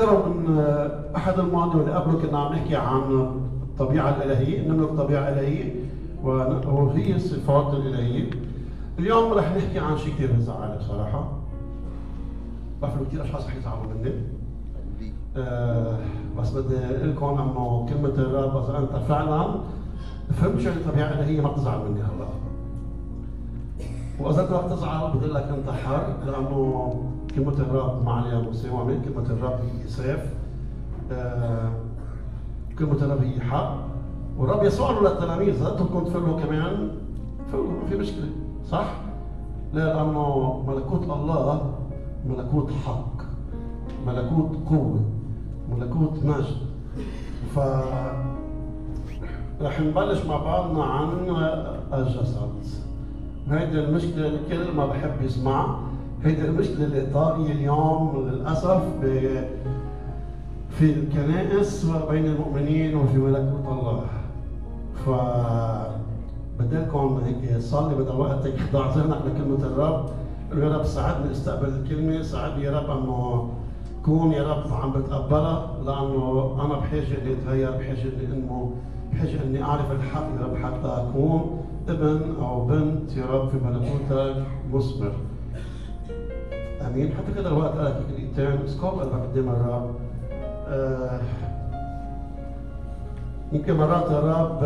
تذكروا من أحد الماضي قبله كنا عم نحكي عن الطبيعة الإلهية نملك طبيعه الهيه وهي الصفات الإلهية. اليوم رح نحكي عن شيء كثير بزعل بصراحة. بعرف كثير اشخاص رح يزعلوا مني آه بس بدي أقول لكم إنه كلمة الرب اذا أنت فعلا فهمت شو الطبيعة الإلهية ما بتزعل مني هلا. وإذا أنت رح تزعل بدي لك أنت حر لأنه ما عليها مساومة، كلمة الرب هي. آه كلمة الرب هي حق. والرب يسوع قال للتلاميذ إذا أنتم تفلوا كمان فلوا ما في مشكلة، صح؟ لا لأنه ملكوت الله ملكوت حق. ملكوت قوة. ملكوت مجد. ف رح نبلش مع بعضنا عن الجسد. هيدي المشكلة الكل ما بحب يسمعها هيدي المشكلة اللي طاغيه اليوم للأسف في الكنائس بين المؤمنين وفي ملكوت الله. ف بدي لكم هيك صلي بدل وقت هيك خضع ذهنك لكلمة الرب. يا رب ساعدني استقبل الكلمة ساعدني يا رب أنه كون يا رب عم بتقبلها لأنه أنا بحاجة اني أتغير بحاجة اني انمو بحاجة إني أعرف الحق يا رب حتى أكون ابن أو بنت يا رب في ملكوتك مثمر امين حتى كده الوقت قال سكوب قلبك قدام الرب آه يمكن مرات الرب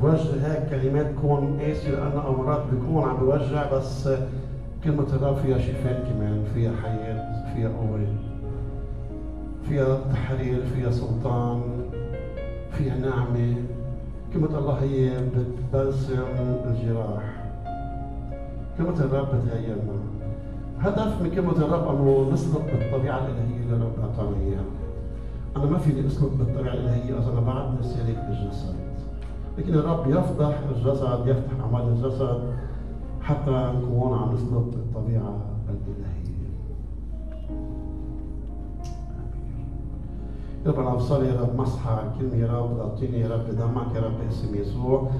بوجه هيك كلمات تكون قاسية لأنه أو مرات بيكون عم بوجع بس كلمة الرب فيها شفاء كمان فيها حياة فيها قوة فيها تحرير فيها سلطان فيها نعمة كلمة الله هي بتبلسم الجراح كلمة الرب بتغيرنا هدف من كلمة الرب أنه نسلك بالطبيعة الإلهية اللي الرب أعطانا إياها. أنا ما فيني أسلك بالطبيعة الإلهية إذا أنا بعد سالك بالجسد. لكن الرب يفضح الجسد يفتح أعمال الجسد حتى نكون عم نسلك بالطبيعة الإلهية. يا رب أنا بصلي يا رب مسحة كلمة يا رب غطيني يا رب بدمك يا رب باسم يسوع.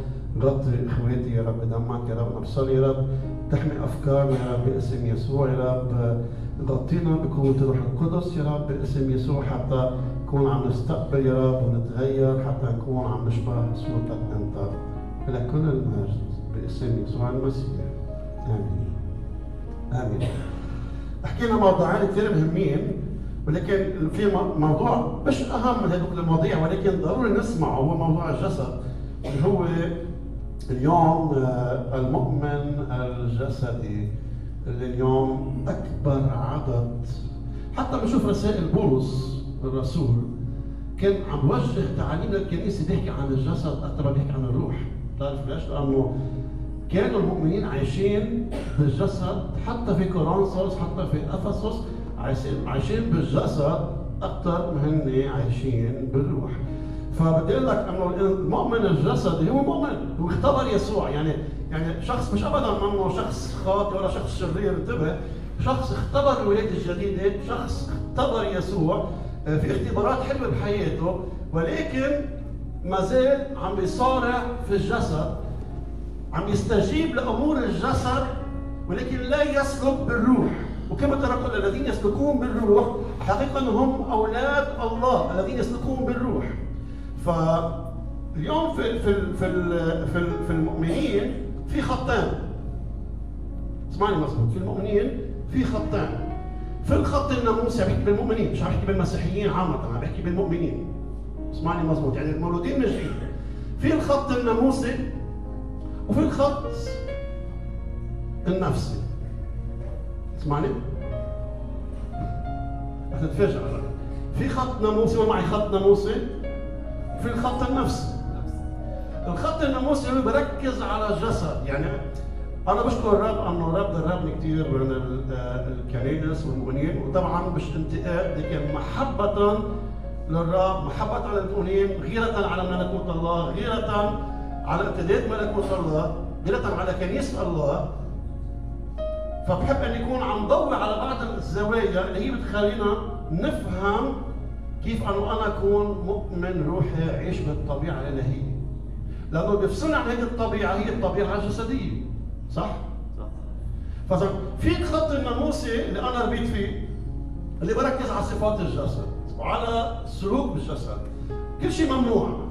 غطي إخواتي يا رب دمك يا رب بصلي يا رب تحمي افكارنا يا رب باسم يسوع يا رب. غطينا بقوة الروح القدس يا رب باسم يسوع حتى نكون عم نستقبل يا رب ونتغير حتى نكون عم نشبه صورتك أنت. لك كل المجد باسم يسوع المسيح. آمين. آمين. حكينا موضوعين كثير مهمين ولكن في موضوع مش أهم من هذوك المواضيع ولكن ضروري نسمعه هو موضوع الجسد اللي هو اليوم آه، المؤمن الجسدي اللي اليوم أكبر عدد. حتى بنشوف رسائل بولس الرسول كان عم بوجه تعاليم للكنيسه بيحكي عن الجسد أكثر ما بيحكي عن الروح. بتعرف ليش؟ لأنه كانوا المؤمنين عايشين بالجسد حتى في كورنثوس حتى في أفسس عايشين بالجسد أكثر ما هن عايشين بالروح. فبدي أقول لك إنه المؤمن الجسدي هو مؤمن هو اختبر يسوع. يعني يعني شخص مش ابدا إنه شخص خاطئ ولا شخص شرير انتبه. شخص اختبر الولاده الجديدة شخص اختبر يسوع آه، في اختبارات حلوة بحياته ولكن ما زال عم بيصارع في الجسد عم يستجيب لأمور الجسد ولكن لا يسلك بالروح. وكما ترى الذين يسلكون بالروح حقيقه هم أولاد الله الذين يسلكون بالروح. فاليوم في في في في, في المؤمنين في خطين. اسمعني مظبوط. في المؤمنين في خطين. في الخط الناموسي بحكي بالمؤمنين مش عم بحكي بالمسيحيين عامة عم بحكي بالمؤمنين. اسمعني مظبوط. يعني المولودين ناجحين في الخط الناموسي وفي الخط النفسي اسمعني. هتتفاجئ. في خط ناموسي ومعي خط ناموسي في الخط النفسي الخط الناموسي اللي بركز على الجسد. يعني أنا بشكر الرب أنه الرب دربني كثير من الكنائس والمؤمنين وطبعا مش انتقاد لكن محبة للرب محبة للمؤمنين غيرة على ملكوت الله غيرة على امتداد ملكوت الله غيرة على كنيسة الله. فبحب أن يكون عم ضوي على بعض الزوايا اللي هي بتخلينا نفهم كيف أنه أنا أكون مؤمن روحي اعيش بالطبيعة الالهيه لأنه بيفصلني عن هذه الطبيعة هي الطبيعة الجسدية. صح؟ صح. فإذا في الخط الناموسي اللي أنا ربيت فيه اللي بركز على صفات الجسد وعلى سلوك بالجسد كل شيء ممنوع.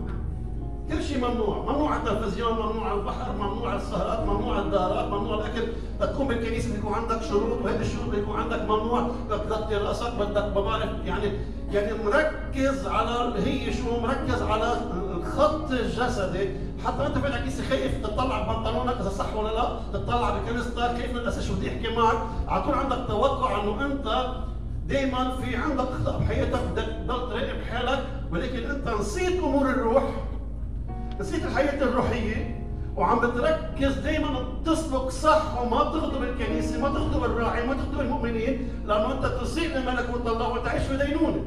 كل شيء ممنوع. ممنوع التلفزيون ممنوع البحر ممنوع السهرات ممنوع الدارات ممنوع الأكل. تقوم بالكنيسة بيكون عندك شروط وهذه الشروط بيكون عندك ممنوع. بدك تغطي رأسك بدك ما بعرف يعني يعني مركز على هي شو مركز على الخط الجسدي. حتى أنت الكنيسه خايف تطلع ببنطلونك إذا صح ولا لا؟ تطلع بكنيستك كيف الناس شو بدي يحكي معك. على طول عندك توقع إنه أنت دائما في عندك اخطاء بحياتك بدك تضل تراقب حالك ولكن أنت نسيت أمور الروح. نسيت الحياة الروحية وعم بتركز دائما تسلك صح وما تغضب الكنيسة ما تغضب الراعي ما تغضب المؤمنين لأنه أنت تسيء لملكوت الله وتعيش في دينونة.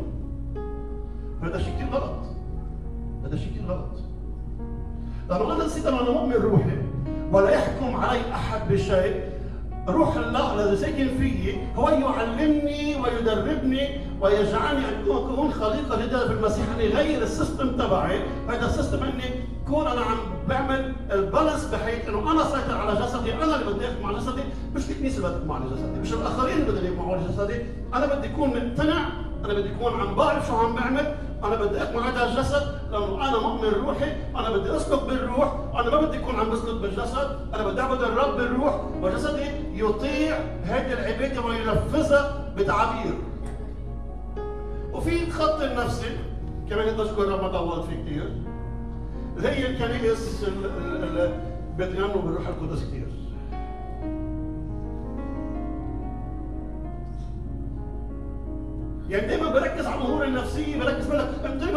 هذا شيء كثير غلط. هذا شيء كثير غلط. لأنه أنا نسيت أنا مؤمن روحي ولا يحكم علي أحد بشيء. روح الله الذي ساكن فيي هو يعلمني ويدربني ويجعلني ان اكون خليقة جديده في المسيح اني غير ال system تبعي. هذا ال system إني كون أنا عم بعمل ال balance بحيث إنه أنا سيطر على جسدي أنا اللي بدي احكم على جسدي. مش الكنيسه اللي بدي مع جسدي مش الآخرين اللي بدهم يحكموا على جسدي. أنا بدي اكون مقتنع أنا بدي اكون عم بعرف شو عم بعمل. أنا بدي اكمل هذا الجسد لأنه أنا مؤمن روحي. أنا بدي اسلك بالروح. أنا ما بدي اكون عم بسلك بالجسد. أنا بدي أعبد الرب بالروح. وجسدي يطيع هذه العبادة وينفذها بتعابير وفي الخط النفسي كمان رب ما طولت فيه كثير هي الكنائس اللي بتغنوا بالروح القدس كثير يعني دايما بركز على الأمور النفسية بركز بقول لك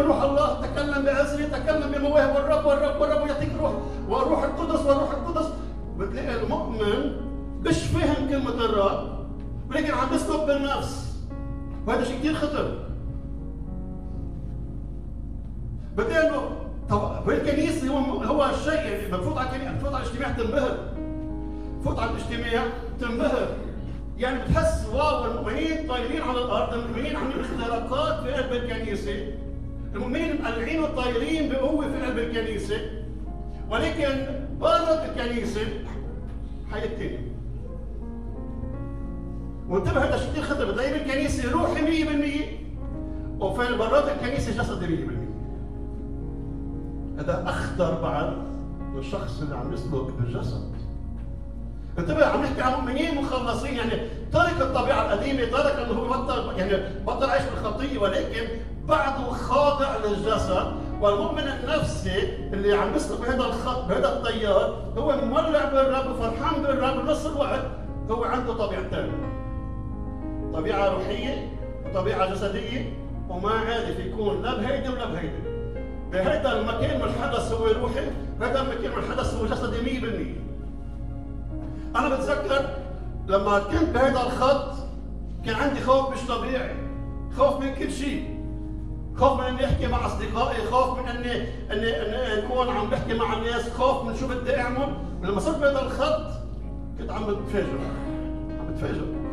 روح الله تكلم بأسري تكلم بمواهب الرب والرب والرب يعطيك روح والروح القدس والروح القدس. بتلاقي المؤمن مش فاهم كلمه الرب ولكن عم بيسلك بالنفس. وهذا شيء كثير خطر. بتلاقي انه طب الكنيسه هو هو الشيء يعني بفوت على الكنيسه بفوت على الاجتماع تنبهر. فوت على الاجتماع تنبهر. يعني بتحس واو المؤمنين طايرين على الأرض المؤمنين عاملين اختراقات في قلب الكنيسة. المؤمنين مقلعين وطايرين بقوة في قلب الكنيسة. ولكن برا الكنيسة. ثانية وانتبه هذا شيء كثير خطر بتلاقي بالكنيسة روحي 100% وفي برات الكنيسة جسدي 100% هذا أخطر بعد الشخص اللي عم يسلك بالجسد. انتبه عم نحكي عن مؤمنين مخلصين يعني ترك الطبيعة القديمة ترك انه هو بطل يعني بطل عيش بالخطية ولكن بعده خاضع للجسد. والمؤمن النفسي اللي عم يسلك بهذا الخط بهذا التيار هو مولع بالرب وفرحان بالرب بنفس الوقت هو عنده طبيعتين طبيعة روحية وطبيعة جسدية وما عارف يكون لا بهيدي ولا بهيدي. بهذا المكان من الحدث هو روحي بهذا المكان من الحدث هو جسدي 100% أنا بتذكر لما كنت بهذا الخط كان عندي خوف مش طبيعي خوف من كل شيء. خوف من إني أحكي مع أصدقائي خوف من اني اني, أني أكون عم بحكي مع الناس خوف من شو بدي أعمل. ولما صرت بهذا الخط كنت عم بتفاجئ عم بتفاجئ.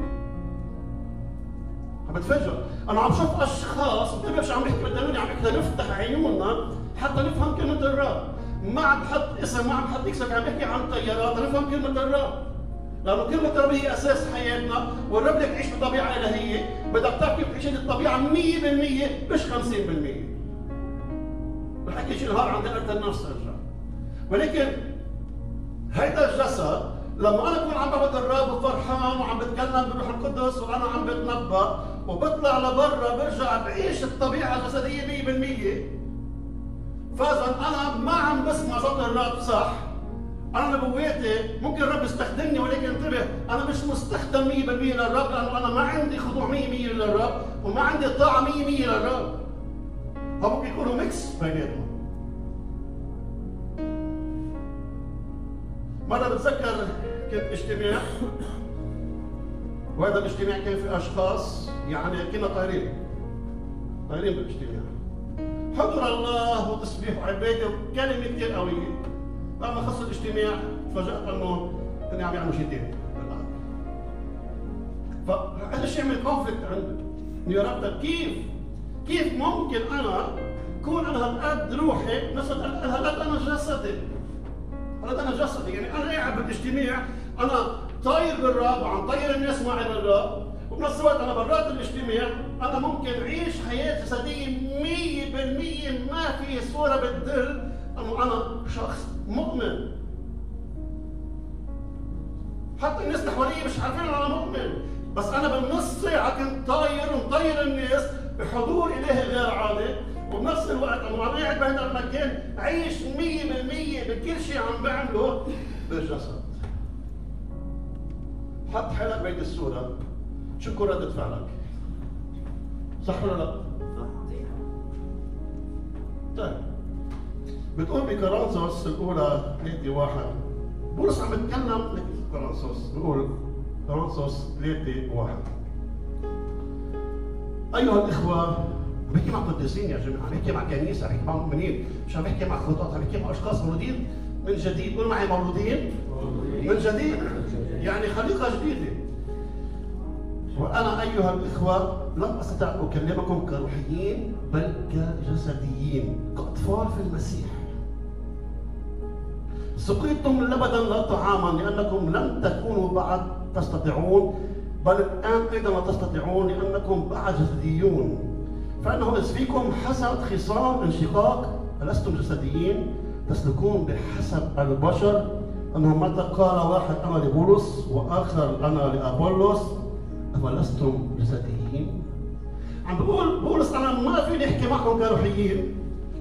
عم بتفاجئ أنا عم شوف أشخاص انتبه شو عم بيحكي قدامي عم بيحكي نفتح عيوننا حتى نفهم كلمة الرب. ما عم بحط اسم ما عم بحط إكس عم بيحكي عن طيارات. نفهم كلمة الرب. لأنه كلمة الرب هي أساس حياتنا والرب بدك تعيش بطبيعة إلهية. بدك تعرف كيف تعيش الطبيعة 100% مش 50% بحكي شيء نهار عند قلت النفس ولكن هيدا الجسد لما أنا أكون عم بعبد الرب وفرحان وعم بتكلم بالروح القدس وأنا عم بتنبأ وبطلع لبرا برجع بعيش الطبيعة الجسدية 100% فاذا أنا ما عم بسمع صوت الرب صح؟ أنا نبواتي ممكن الرب يستخدمني ولكن انتبه أنا مش مستخدم 100% للرب لأنه أنا ما عندي خضوع 100% للرب وما عندي طاعة 100% للرب فممكن يكونوا ميكس بيناتهم. مرة بتذكر كنت اجتماع؟ وهذا الاجتماع كان في أشخاص يعني كنا طايرين طايرين بالاجتماع. حضر الله وتسبيح وعباده وكلمه كثير قويه لما خص الاجتماع تفاجأت أنه اني عم يعملوا شيء ثاني فهذا الشيء من كونفليكت عندي. يا رب كيف؟ كيف ممكن أنا كون أنا هالقد روحي نفس هالقد أنا جسدي؟ هالقد أنا جسدي. يعني أنا قاعد بالاجتماع أنا طاير بالرب وعم طير الناس معي بالرب وبنفس الوقت أنا برات الاجتماع أنا ممكن أعيش حياة جسدية 100% ما في صورة بتدل إنه أنا شخص مؤمن. حتى الناس اللي مش عارفين أنا مؤمن بس أنا بالنص ساعة كنت طاير ومطير الناس بحضور إلهي غير عادي وبنفس الوقت أنا قاعد بهذا المكان عيش 100% بكل شيء عم بعمله بالجسد. حط حالك بين الصورة. شو كون ردة فعلك؟ صح ولا لا؟ طيب. بتقول بكرانسوس الأولى 3 واحد. بولس عم يتكلم كرانسوس بيقول كرانسوس 3 واحد. أيها الإخوة عم بحكي مع قديسين يا جماعة عم بحكي مع كنيسة عم بحكي مع مؤمنين مش عم بحكي مع خطاط عم بحكي مع أشخاص مولودين من جديد. قول معي مولودين. من جديد. يعني خليقة جديدة. وأنا أيها الإخوة لم أستطع أكلمكم كروحيين بل كجسديين كأطفال في المسيح. سقيتم لبدا لا طعاما لأنكم لم تكونوا بعد تستطيعون بل الآن أيضا لا تستطيعون لأنكم بعد جسديون. فإنه إذ فيكم حسد خصام انشقاق ألستم جسديين تسلكون بحسب البشر. أنه متى قال واحد أنا لبولس وآخر أنا لأبولس أولستم جسديين؟ عم بقول بولس أنا ما فيني أحكي معكم كروحيين.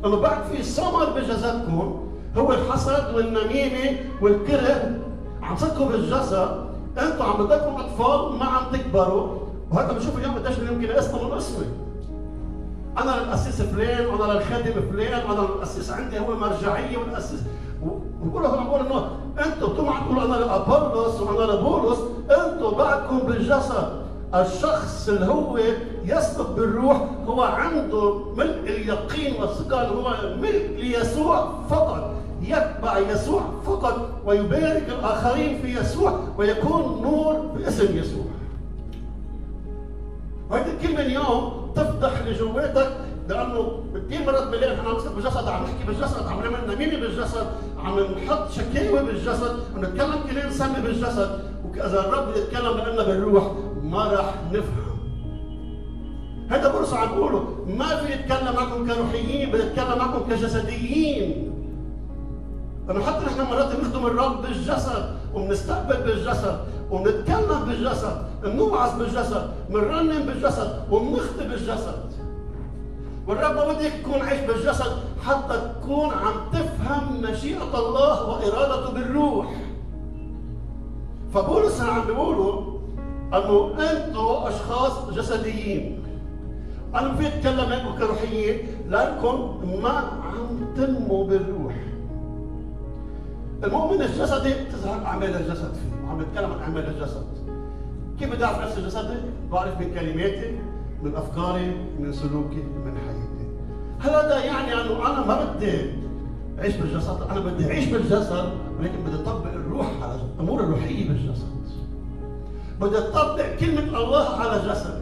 لأنه بعد في ثمر بجسدكم هو الحسد والنميمة والكره عم تصدقوا بالجسد. أنتم عم بضلكم أطفال ما عم تكبروا. وهذا بشوف اليوم قديش يمكن أسمة من أنا للأسيس فلان وأنا للخادم فلان وأنا الاسيس عندي هو مرجعية والأسيس. وبقول لهم بقول إنه أنتم طبعا تقولوا أنا لابولس وأنا لبولس أنتم بعدكم بالجسد. الشخص اللي هو يسلك بالروح هو عنده ملء اليقين والثقه هو ملء ليسوع فقط. يتبع يسوع فقط ويبارك الآخرين في يسوع ويكون نور باسم يسوع. وهذه الكلمة اليوم تفتح لجواتك لأنه كثير مرات بنلاقي نحن عم نمسك بالجسد عم نحكي بالجسد عم نعمل نميمة بالجسد عم نحط شكاوى بالجسد عم نتكلم كلام سامي بالجسد. وإذا الرب يتكلم لنا بالروح ما راح نفهم. هذا بولس عم بقوله. ما في يتكلم معكم كروحيين بيتكلم معكم كجسديين. لأنه حتى نحن مرات بنخدم الرب بالجسد وبنستقبل بالجسد وبنتكلم بالجسد بنوعظ بالجسد بنرنم بالجسد وبنخطي بالجسد. والرب ما بدك تكون عايش بالجسد حتى تكون عم تفهم مشيئة الله وإرادته بالروح. فبولس عم بيقولوا أنه أنتم أشخاص جسديين. أنا في أتكلم معكم كروحيين لأنكم ما عم تنموا بالروح. المؤمن الجسدي تظهر أعمال الجسد فيه وعم بتكلم عن أعمال الجسد. كيف بدي أعرف نفسي جسدي؟ بعرف من كلماتي من أفكاري من سلوكي من حياتي. هذا يعني أنه أنا ما بدي أعيش بالجسد أنا بدي أعيش بالجسد ولكن بدي أطبق الروح على الأمور الروحية بالجسد. بدي أطبق كلمة الله على جسدي.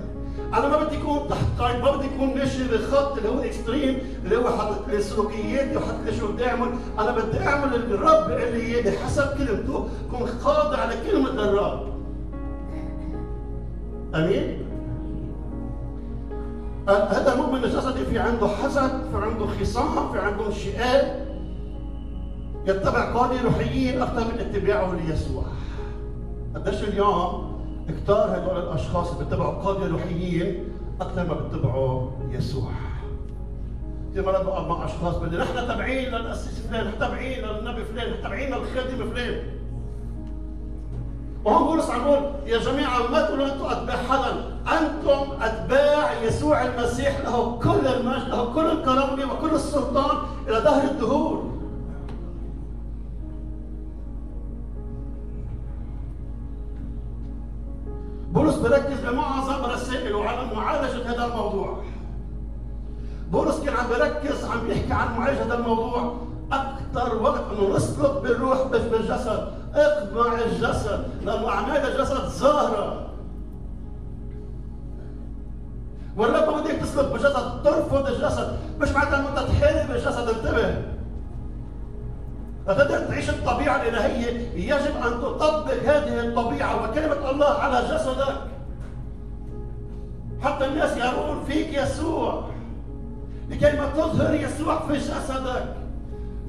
أنا ما بدي أكون تحت قيد ما بدي أكون ماشي بخط اللي هو الاكستريم اللي هو حاطط لي سلوكياتي وحاطط لي شو بدي أعمل. أنا بدي أعمل اللي الرب قال لي إياه بحسب كلمته كون خاضع لكلمه الرب. أمين؟ هذا المؤمن الجسدي في عنده حسد في عنده خصام في عنده انشئال. يتبع قاده روحيين أكثر من اتباعه ليسوع. قديش اليوم كتار هدول الأشخاص اللي بيتبعوا قاده روحيين أكثر ما بيتبعوا يسوع. كثير مرات بقعد مع أشخاص بدي نحن تابعين للأسيس فلان نحن تابعين للنبي فلان نحن تابعين للخادم فلان. وهم بولس عم بقول يا جماعة ما تقولوا أنتم أتباع حدا أنتم أتباع يسوع المسيح له كل المجد له كل الكرامة وكل السلطان إلى دهر الدهور. بولس بركز بمعظم رسائله على معالجة هذا الموضوع. بولس كان عم بركز عم بيحكي عن معالجة هذا الموضوع. أكثر وقت نسلك بالروح مش بالجسد. اقمع الجسد لأنه أعمال الجسد ظاهره والرب بدك تسلك بالجسد ترفض الجسد. مش معناتها إنه أنت تحارب الجسد انتبه. فتقدر تعيش الطبيعة الإلهية يجب أن تطبق هذه الطبيعة وكلمة الله على جسدك. حتى الناس يرون فيك يسوع. لكي ما تظهر يسوع في جسدك.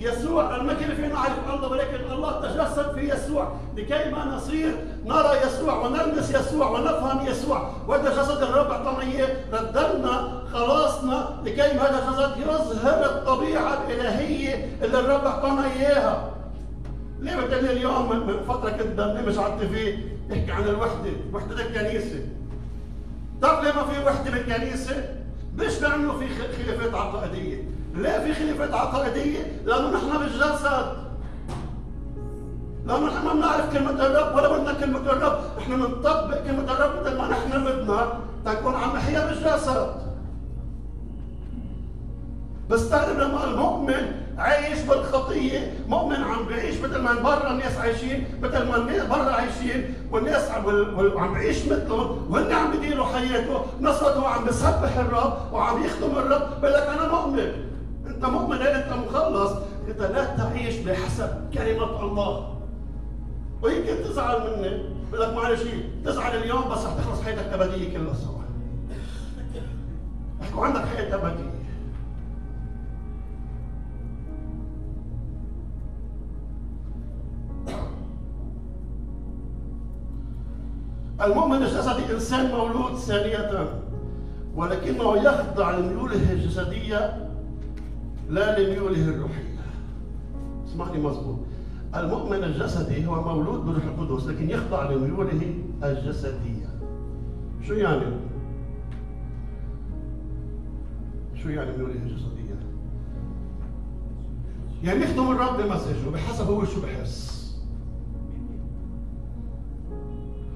يسوع. كان فينا نعرف الله ولكن الله تجسد في يسوع. لكي ما نصير نرى يسوع ونلمس يسوع ونفهم يسوع. وهذا جسد الرب أعطانا ردلنا خلاصنا. لكي هذا الجسد يظهر الطبيعة الإلهية اللي الرب أعطانا إياها. ليه بتقول اليوم من فترة كنت برنامج على التي في يحكي عن الوحدة وحدة الكنيسة. طب ليه ما في وحدة بالكنيسة؟ مش لأنه في خلافات عقائدية. لا في خلافات عقائديه لأنه نحن بالجسد. لأنه نحن ما بنعرف كلمة الرب ولا بدنا كلمة الرب. نحن بنطبق كلمة الرب مثل ما نحن بدنا تكون عم نحيا بالجسد. بستغرب لما المؤمن عايش بالخطية مؤمن عم بيعيش مثل ما برا الناس عايشين مثل ما الناس برا عايشين والناس عم بيعيش مثلهم وهن عم بيديروا حياته نصرته عم بسبح الرب وعم يخدم الرب. بقول لك أنا مؤمن. انت مؤمن انت مخلص. انت لا تعيش بحسب كلمة الله. ويمكن تزعل مني. بقول لك معلش تزعل اليوم بس رح تخلص حياتك ابديه كلها سوا احكوا عندك حياة ابديه المؤمن الجسدي إنسان مولود ثانية ولكنه يخضع لميوله الجسدية لا لميوله الروحية اسمعني مظبوط. المؤمن الجسدي هو مولود بروح القدس لكن يخضع لميوله الجسدية. شو يعني؟ شو يعني ميوله الجسدية؟ يعني يخدم الرب بمزاجه بحسب هو شو بحس.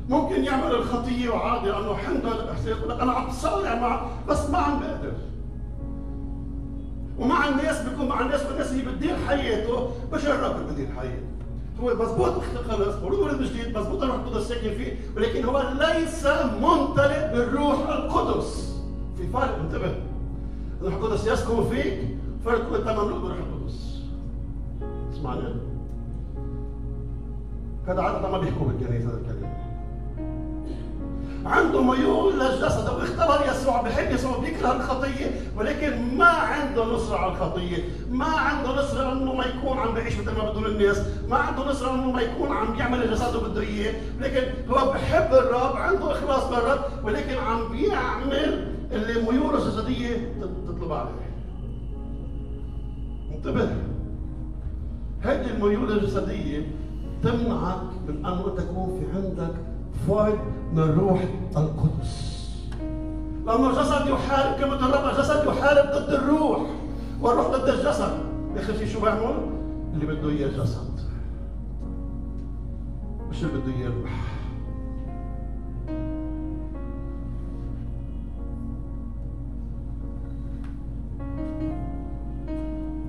ممكن يعمل الخطية وعادي الاحساس يقول لك أنا عم بصارع مع بس ما عم بقدر. ومع الناس بيكون مع الناس والناس اللي بتدير حياته مش الرب اللي بيدير حياته هو مضبوط خلص ولد جديد مضبوط الروح القدس ساكن فيه ولكن هو ليس ممتلئ بالروح القدس. في فرق انتبه. الروح القدس يسكن فيك فرق أنت مملوء بالروح القدس. اسمعني هذا عادة ما بيحكوا بالكنيسة هذا الكلام. عنده ميول للجسد واختبر يسوع بحب يسوع بيكره الخطية ولكن ما عنده نصره على الخطية ما عنده نصره إنه ما يكون عم بيعيش مثل ما بدهم الناس ما عنده نصره إنه ما يكون عم يعمل الجسد بده اياه لكن هو بحب الرب عنده إخلاص للرب ولكن عم بيعمل اللي ميوله الجسدية تطلب عليه. انتبه هذه الميول الجسدية تمنعك من أن تكون في عندك فايض من روح القدس. لأن الجسد يحارب كما الرب الجسد يحارب ضد الروح والروح ضد الجسد. آخر شيء شو بعمل؟ اللي بده إياه الجسد مش اللي بده إياه الروح.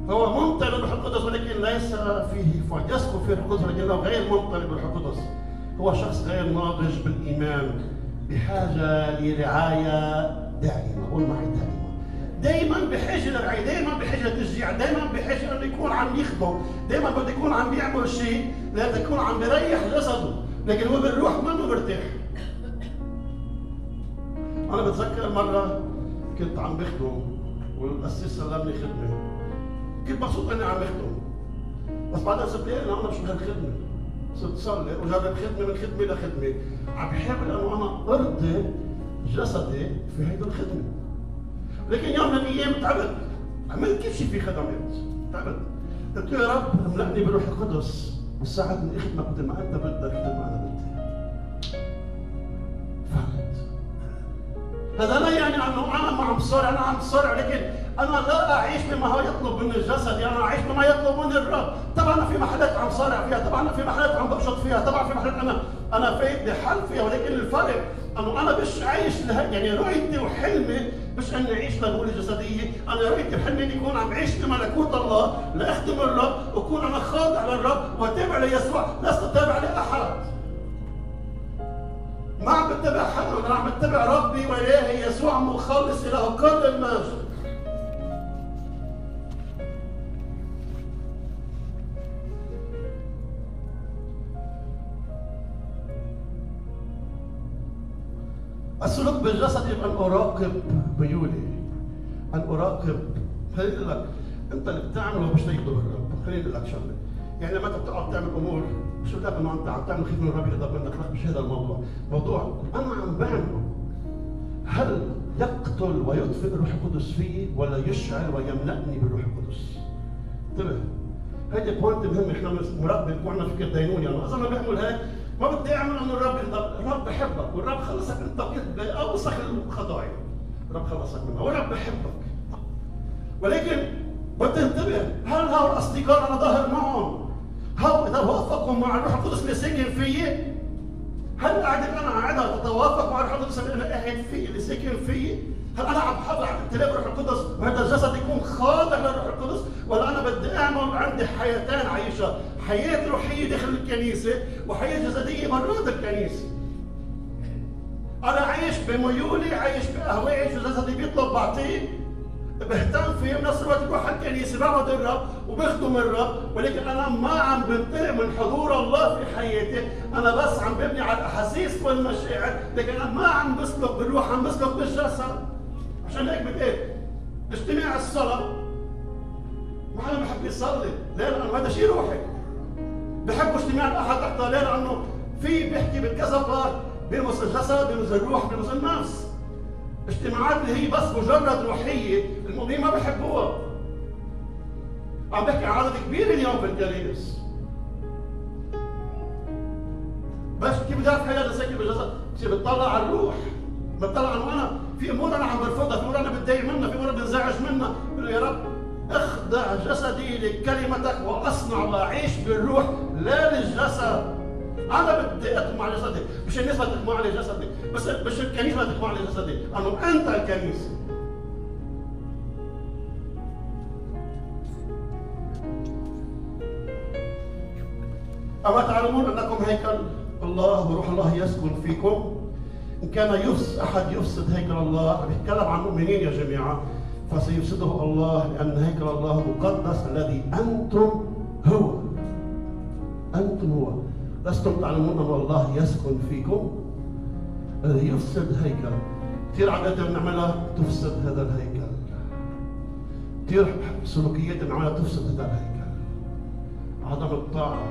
هو ممتلئ بالروح القدس ولكن ليس فيه فايض يسكن فيه الروح القدس ولكنه غير ممتلئ بالروح القدس. هو شخص غير ناضج بالإيمان بحاجة لرعاية دائمة قول معي دائمة دائما بحاجة للرعاية دائما بحاجة للتشجيع دائما بحاجة انه يكون عم يخدم دائما بده يكون عم بيعمل شيء لازم يكون عم بيريح جسده لكن هو بالروح منه مرتاح. أنا بتذكر مرة كنت عم بخدم والقسيس سلمني خدمة. كنت مبسوط إني عم بخدم. بس بعدها صرت أنا مش بهالخدمة صرت صلي وجرب خدمة من خدمة لخدمة. عم بحاول أنه أنا أرضي جسدي في هيدي الخدمة. لكن يوم من الأيام تعبت. عملت كل شيء في خدمات. تعبت. قلت له يا رب املأني بروح القدس وساعدني. اخدمك مثل ما انت بدك مثل ما أنا بدي فهمت. هذا لا يعني أنه أنا ما عم صارع أنا عم صارع لكن أنا لا أعيش بما هو يطلب من الجسد أنا أعيش بما يطلب من الرب طبعا في محلات عم صارع فيها طبعا في محلات عم بقشط فيها طبعا في محلات أنا أنا فايت بحل فيها ولكن الفرق إنه أنا مش عايش له يعني رؤيتي وحلمي مش إني أعيش للغول الجسديه، أنا رؤيتي وحلمي إني أكون عم بعيش بملكوت الله لأخدم الرب وأكون أنا خاضع للرب واتابع ليسوع، لست اتابع لأحد. ما عم بتبع حدا أنا عم بتبع ربي وإلهي يسوع مخلص له كل المجد ان اراقب ميولي ان اراقب خليني أقول لك أنت اللي بتعمله مش تيجي الرب خليني أقول لك شغلة. يعني لما أنت بتقعد تعمل أمور مش بقول لك انه أنت عم تعمل خير من الرب يقدر منك لا مش هذا الموضوع؟ موضوع أنا عم بعمله. هل يقتل ويطفئ الروح القدس فيي ولا يشعل ويملأني بالروح القدس؟ انتبه. هيدي بوينت مهمة. إحنا مراقبين وعنا فكر دينوني. أنا اذا ما بعمل هيك. ما بدي أعمل إنه الرب الرب بحبك والرب خلصك انت باوسخ الخطايا. الرب خلصك منها والرب بحبك. ولكن بدي انتبه هل هؤلاء الأصدقاء أنا ظاهر معهم؟ هل إذا وافقوا مع الروح القدس اللي ساكن فيي؟ هل قاعدة أنا قاعدة تتوافق مع الروح القدس اللي أنا قاعد فيه اللي ساكن فيه؟ هل أنا عم بحافظ على امتلاك الروح القدس وهذا الجسد يكون خاضع للروح القدس؟ ولا أنا بدي أعمل عندي حياتين عايشها، حياة روحية داخل الكنيسة وحياة جسدية برات الكنيسة. أنا عايش بميولي، عايش بأهوائي، شو جسدي بيطلب بعطيه. بهتم فيه بنفس الوقت بروح على الكنيسة بعبد الرب وبخدم الرب ولكن أنا ما عم بنطلع من حضور الله في حياتي. أنا بس عم ببني على الأحاسيس والمشاعر لكن أنا ما عم بسلك بالروح عم بسلك بالجسد. عشان هيك بتقول اجتماع الصلاة ما حدا بحب يصلي ليه لأنه هذا شيء روحي بحبوا اجتماع الأحد تحت ليه لأنه في بيحكي بالكذا بيلمس الجسد بيلمس الروح بيلمس النفس. اجتماعات اللي هي بس مجرد روحية المؤمنين ما بحبوها عم بحكي عدد كبير اليوم في الكنائس بس كيف بدي أعرف حياتي ساكن بالجسد؟ بصير بتطلع على الروح؟ بتطلع انه أنا في أمور أنا عم برفضها، في أمور أنا بتضايق منها، في أمور بنزعج منها، يا رب اخضع جسدي لكلمتك واصنع واعيش بالروح لا للجسد. أنا بدي اطمع جسدي مش الناس ما تطمع على جسدي بس مش الكنيسة تطمع على جسدي. أنه أنت الكنيسة. أما تعلمون أنكم هيكل الله وروح الله يسكن فيكم؟ إن كان يفس أحد يفسد هيكل الله بيتكلم عن المؤمنين يا جماعة. فسيفسده الله لأن هيكل الله مقدس الذي أنتم هو. أنتم هو. لستم تعلمون أن الله يسكن فيكم الذي يفسد هيكل. كثير عادات بنعملها تفسد هذا الهيكل. كثير سلوكيات بنعملها تفسد هذا الهيكل. عدم الطاعة.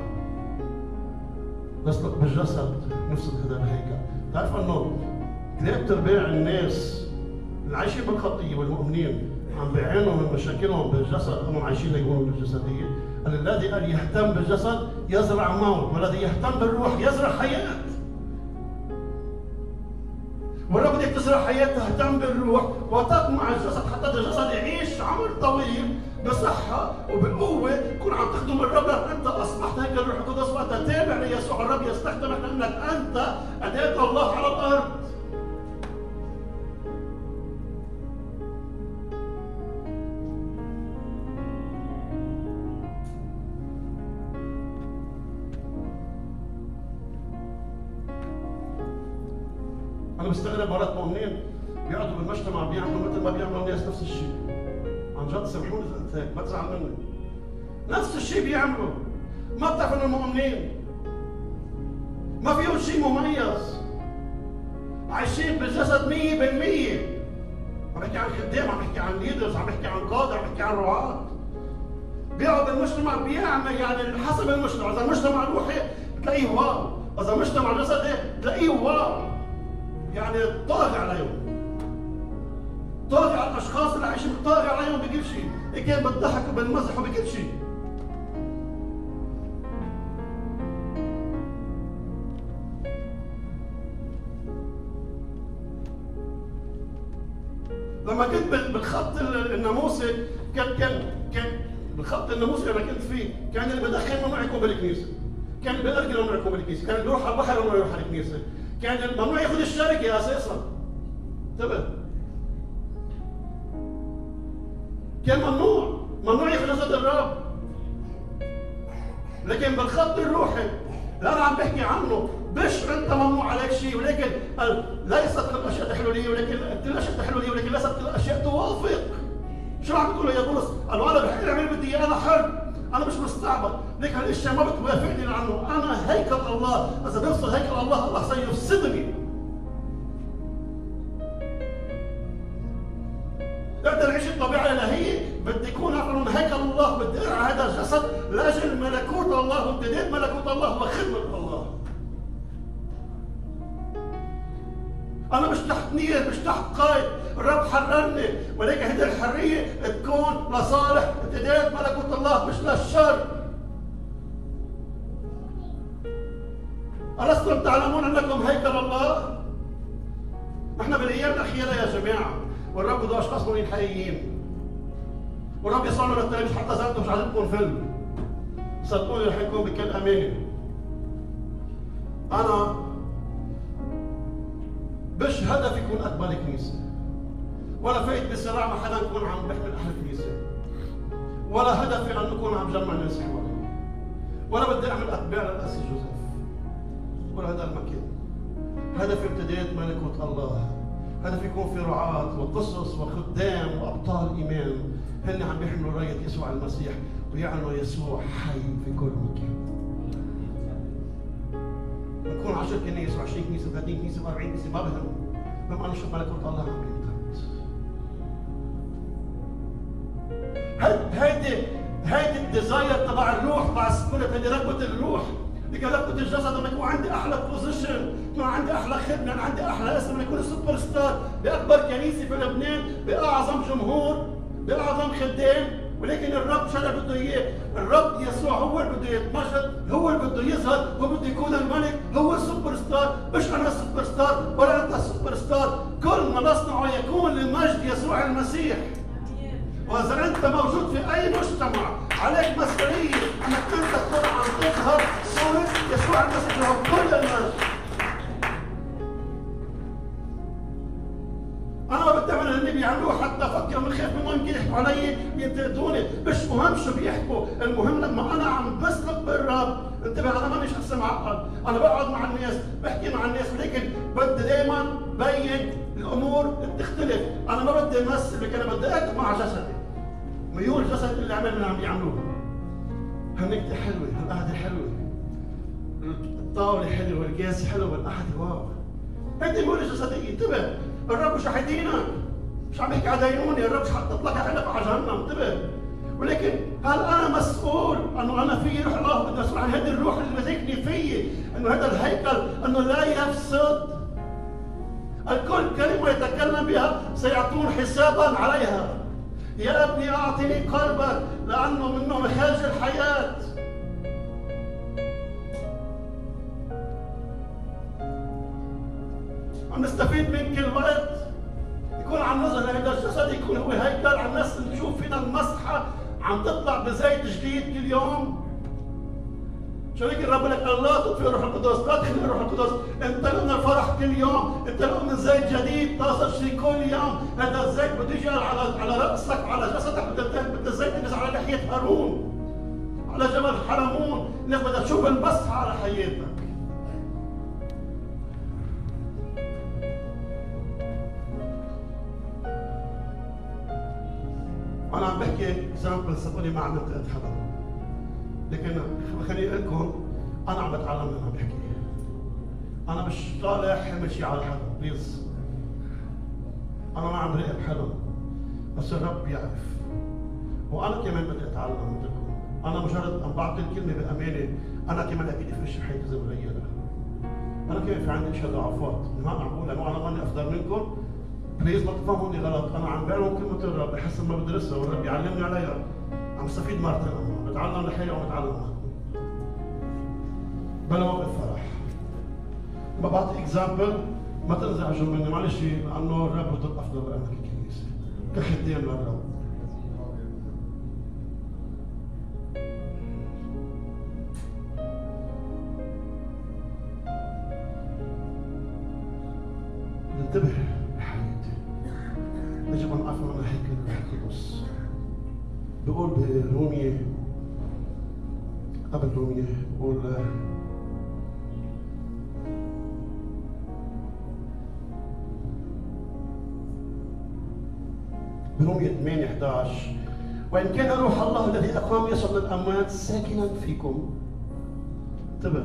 نسلك بالجسد نفسد هذا الهيكل. تعرف أنه ثلاث ارباع الناس عايشين بالخطيه والمؤمنين عم بيعانوا من مشاكلهم بالجسد انهم عايشين ليكونوا بالجسدية. الذي قال يهتم بالجسد يزرع موت والذي يهتم بالروح يزرع حياة. والرب بدك تزرع حياة تهتم بالروح وتطمع الجسد حتى الجسد يعيش عمر طويل بصحة وبقوة تكون عم تخدم الرب أنت أصبحت هيك الروح القدس وأنت تابع ليسوع الرب يستخدمك لأنك أنت أداة الله على الأرض. الشيء بيعملوا. ما بتعرف انه المؤمنين ما فيهم شيء مميز. عايشين بالجسد 100% عم بحكي عن خدام عم بحكي عن leaders عم بحكي عن قادة عم بحكي عن رعاة بيقعد المجتمع بيعمل يعني حسب المجتمع. إذا المجتمع روحي تلاقيه wow. إذا المجتمع جسدي تلاقيه wow. يعني طاغي عليهم. طاغي على الأشخاص اللي عايشين طاغي عليهم بكل شيء. إن كان بالضحك وبالمزح وبكل شيء. كنت بالخط الناموسي. كان كان كان بالخط الناموسي أنا كنت فيه كان اللي بدخن ممنوع يكون بالكنيسة. كان بيرجل ممنوع يكون بالكنيسة. كان اللي بيروح على البحر ممنوع يروح على الكنيسة. كان ممنوع ياخذ الشركة أساسا انتبه كان ممنوع. ممنوع ياخذ جسد الرب. لكن بالخط الروحي اللي أنا عم بحكي عنه. مش أنت مو عليك شيء ولكن ليست الأشياء تحلوليه ولكن الأشياء تحلوليه ولكن ليست الأشياء توافق. شو عم تقول يا بولس؟ قالوا أنا بحكي أعمل بدي أنا حر أنا مش مستعبد لك هالاشياء ما بتوافقني لأنه أنا هيكل الله. إذا بيوصل هيكل الله الله سيفسدني. بقدر اعيش الطبيعه الالهيه بدي اكون عارف انه هيكل الله بدي أرعى هذا الجسد لأجل ملكوت الله وابتداء ملكوت الله وخدمة الله. أنا مش تحت نير مش تحت قائد الرب حررني. ولكن هذه الحرية تكون لصالح امتداد ملكوت الله مش للشر ألستم تعلمون أنكم هيكل الله؟ نحن بالأيام الأخيرة يا جماعة والرب بده أشخاص مؤمنين حقيقيين. والرب يصنع للتلاميذ حتى ذاته مش عاجبكم فيلم صدقوني رح يكون بكل أمانة أنا مش هدفي يكون أكبر كنيسة ولا فايت بصراع مع حدا نكون عم بحمل أهل الكنيسة. ولا هدفي أن نكون عم جمع ناس حوالي. ولا بدي أعمل أتباع للأسي جوزيف. ولا هذا المكان. هدف امتداد ملكوت الله. هدف يكون في رعاة وقصص وخدام وأبطال إيمان. هن عم بيحملوا رأية يسوع المسيح ويعلنوا يسوع حي في كل مكان. نكون 10 كنيسة و20 كنيسة و30 كنيسة و40 كنيسة ما بهم بما أنه شوف ملكوت الله عم بيمتد هيدي هيدي الديزاير تبع الروح مع السكونة هيدي رغبة الروح. لكي رغبة الجسد انه يكون عندي أحلى position يكون عندي أحلى خدمة عندي أحلى اسم يكون super star بأكبر كنيسة في لبنان بأعظم جمهور بأعظم خدام. ولكن الرب شو بده إياه؟ الرب يسوع هو اللي بده يتمجد، هو اللي بده يظهر، هو بده يكون الملك، هو ال super star، مش أنا ال super star ولا أنت ال super star، كل ما نصنعه يكون لمجد يسوع المسيح. وإذا أنت موجود في أي مجتمع عليك مسؤولية إنك أنت تكون عم تظهر صورة يسوع المسيح له كل المجد. علي ينتقدوني مش مهم شو بيحكوا؟ المهم لما أنا عم بسلك بالرب انتبه أنا ماني شخص معقد. أنا بقعد مع الناس بحكي مع الناس. لكن بدي دائما بين الأمور بتختلف. أنا ما بدي أمثل لكن أنا بدي أقعد مع جسدي. ميول جسد اللي عمل من عم بيعملوه هالنكتة حلوة هالقعدة حلوة. الطاولة حلوة الكاس حلو والقعدة واو. هيدي ميول جسدية انتبه. الرب مش حيدينك مش عم يحكي على دينوني الرب مش حاطط لك على جهنم انتبه. ولكن هل أنا مسؤول أنه أنا في روح الله بدي مسؤول عن هذه الروح اللي ماسكني فيي أنه هذا الهيكل أنه لا يفسد. الكل كلمة يتكلم بها سيعطون حسابا عليها. يا ابني أعطني قلبك لأنه منه مخارج الحياة. عم نستفيد من كل وقت يكون عم نظهر هذا الجسد يكون هو هيكل. عم الناس نشوف فينا المسحة عم تطلع بزيت جديد كل يوم شو هيك الرب لك؟ لا تطفئ الروح القدس لا تخلي الروح القدس. انت لنا فرح كل يوم انت من زيت جديد. طاسه شيء كل يوم هذا الزيت. بده يجي على على رأسك وعلى جسدك. بده الزيت ينزل على لحية هارون على جبل حرمون. الناس بدها تشوف المسحة على حياتك أنا عم بحكي اكزامبل صدقوني ما عم ننتقد حدا لكن خليني أقول لكم أنا عم بتعلم من عم بحكي. أنا مش طالع حمل شيء على حدا please أنا ما عم راقب حدا بس الرب بيعرف. وأنا كمان بدي أتعلم مثلكم أنا مجرد عم بعطي الكلمة بامانه أنا كمان أكيد في حياتي زي ما أنا. كمان في عندي اشياء ضعفات ما معقول لأنه أنا ماني افضل منكم. please ما تفهموني غلط. أنا عم بعلم كلمه الرب بحسب ما بدرسها والرب يعلمني عليها. عم استفيد مرتين أنا بتعلم لحالي وعم بتعلم معكم بلا موقف فرح. بعطي اكزامبل ما تنزعجوا مني معلش لأنه الرب بده أفضل أنا ككنيسه كخدام للرب قبل رومية بقول برومية 8 11 وإن كان روح الله الذي أقام يسوع من الأموات ساكنا فيكم. انتبه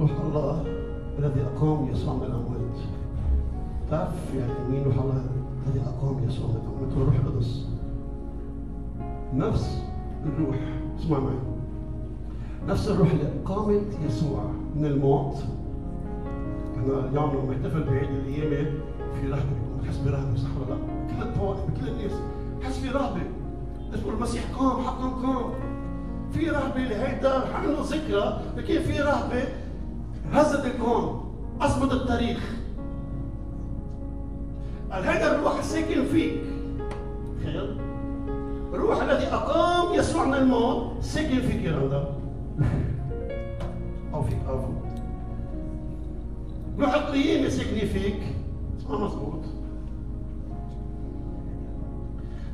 روح الله الذي أقام يسوع من الأموات. تعرف يعني مين روح الله الذي أقام يسوع من الأموات. هو الروح القدس. نفس الروح. اسمع معي. نفس الروح اللي قامت يسوع من الموت. إحنا اليوم لما نحتفل بعيد القيامة في رهبة. بتحس برهبة صح ولا لا؟ بكل الطوائف بكل الناس بحس في رهبة. تقول المسيح قام حقا قام في رهبة لهيدا عنده ذكرى لكن في رهبة. هزت الكون أصمت التاريخ. قال هذا الروح الساكن فيك. تخيل. الروح الذي أقام يسوع من الموت. فيك يا رندا أو فيك أو روح القيامة ساكنة فيك. ما مضبوط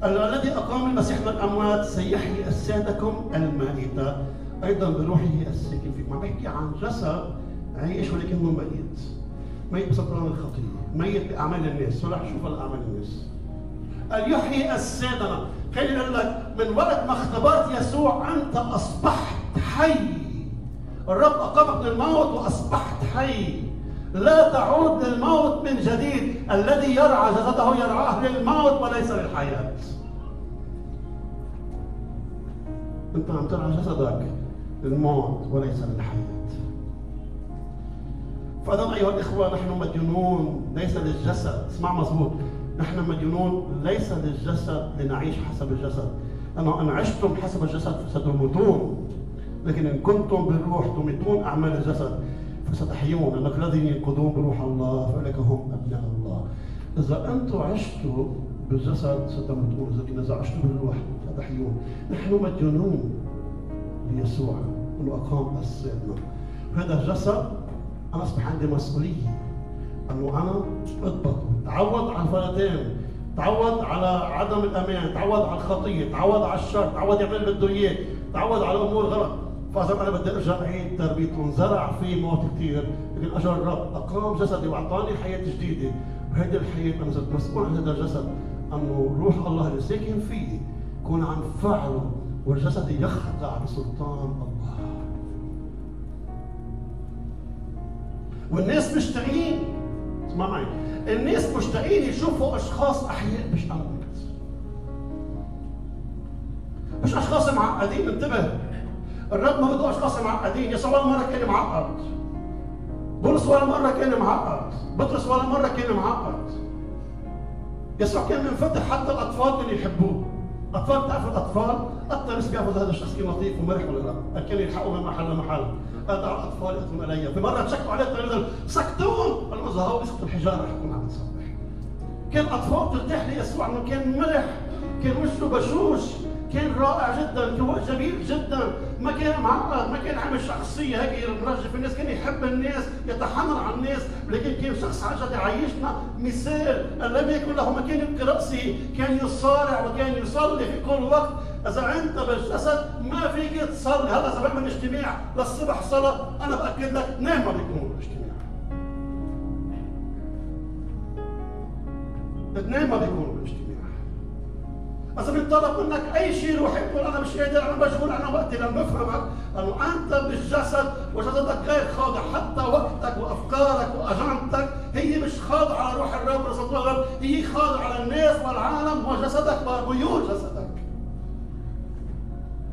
الذي أقام المسيح من الأموات سيحيي أجسادكم المائتة. أيضا بروحه الساكن فيكم عم بحكي عن جسد عايش ولكن هو ميت. ميت بسلطان الخطية ميت بأعمال الناس. ولا شوف الأعمال الناس. قال يحيي أجسادنا. خليني أقول لك من وقت ما اختبرت يسوع أنت أصبحت حي. الرب أقامك من الموت وأصبحت حي. لا تعود للموت من جديد. الذي يرعى جسده يرعاه للموت وليس للحياة. أنت عم ترعى جسدك للموت وليس للحياة. فاذا أيها الإخوة نحن مديونون ليس للجسد. اسمع مزبوط. نحن مديونون ليس للجسد لنعيش حسب الجسد. اما إن عشتم حسب الجسد فستموتون. لكن إن كنتم بالروح تميتون أعمال الجسد فستحيون. إنك الذين ينقضون بروح الله فاولئك هم أبناء الله. إذا أنتم عشتوا بالجسد ستموتون. إذا عشتوا بالروح ستحيون نحن مديونون ليسوع. إنه أقام اجسادنا هذا الجسد أنا أصبح عندي مسؤولية. انه أنا اضبط. تعود على الفلتان تعود على عدم الأمان تعود على الخطية تعود على الشر تعود يعمل بده اياه تعود على امور غلط. فاذا أنا بدي أرجع اعيد تربيته انزرع في موت كثير لكن اجى الرب أقام جسدي وأعطاني حياة جديدة. وهذه الحياة أنا صرت مسؤول عن هذا الجسد. أنه روح الله اللي ساكن فيه يكون عم فعله والجسد يخضع لسلطان الله. والناس مشتاقين. معي. الناس مشتاقين يشوفوا أشخاص أحياء مش اموات مش أشخاص معقدين انتبه. الرب ما بده أشخاص معقدين. يسوع ولا مرة كان معقد. بولس ولا مرة كان معقد. بطرس ولا مرة كان معقد. يسوع كان منفتح حتى الأطفال كانوا يحبوه. أطفال تعرف الأطفال؟ ناس بيعرفوا هذا الشخص كان لطيف ومرح ولا لا كانوا يلحقوا من محل لمحل هذا الأطفال ياتون الي في مرة تشكوا عليه التلفزيون سكتون! اذا هو يسكتوا الحجاره رح يكون عم يصبح كان اطفال ترتاح ليسوع انه كان مرح كان وشه بشوش كان رائع جدا كان جميل جدا. ما كان معقد ما كان عامل شخصية هيك مرجف الناس كان يحب الناس يتحمل على الناس لكن كان شخص عن جد يعيشنا مثال لم يكن له مكان يبقي رأسه كان يصارع وكان يصلي في كل وقت. إذا أنت بالجسد ما فيك تصلي هذا إذا من اجتماع للصبح صلاة أنا بأكد لك ما بيكون الاجتماع. ما بيكون الاجتماع. اذا بيطلب منك أي شيء روحي تقول أنا مش قادر أنا مشغول أنا وقتي لم بفهمك انه أنت بالجسد وجسدك غير خاضع حتى وقتك وأفكارك واجندتك هي مش خاضعة على روح الرب رسول الله هي خاضعة على الناس والعالم وجسدك وميول جسدك.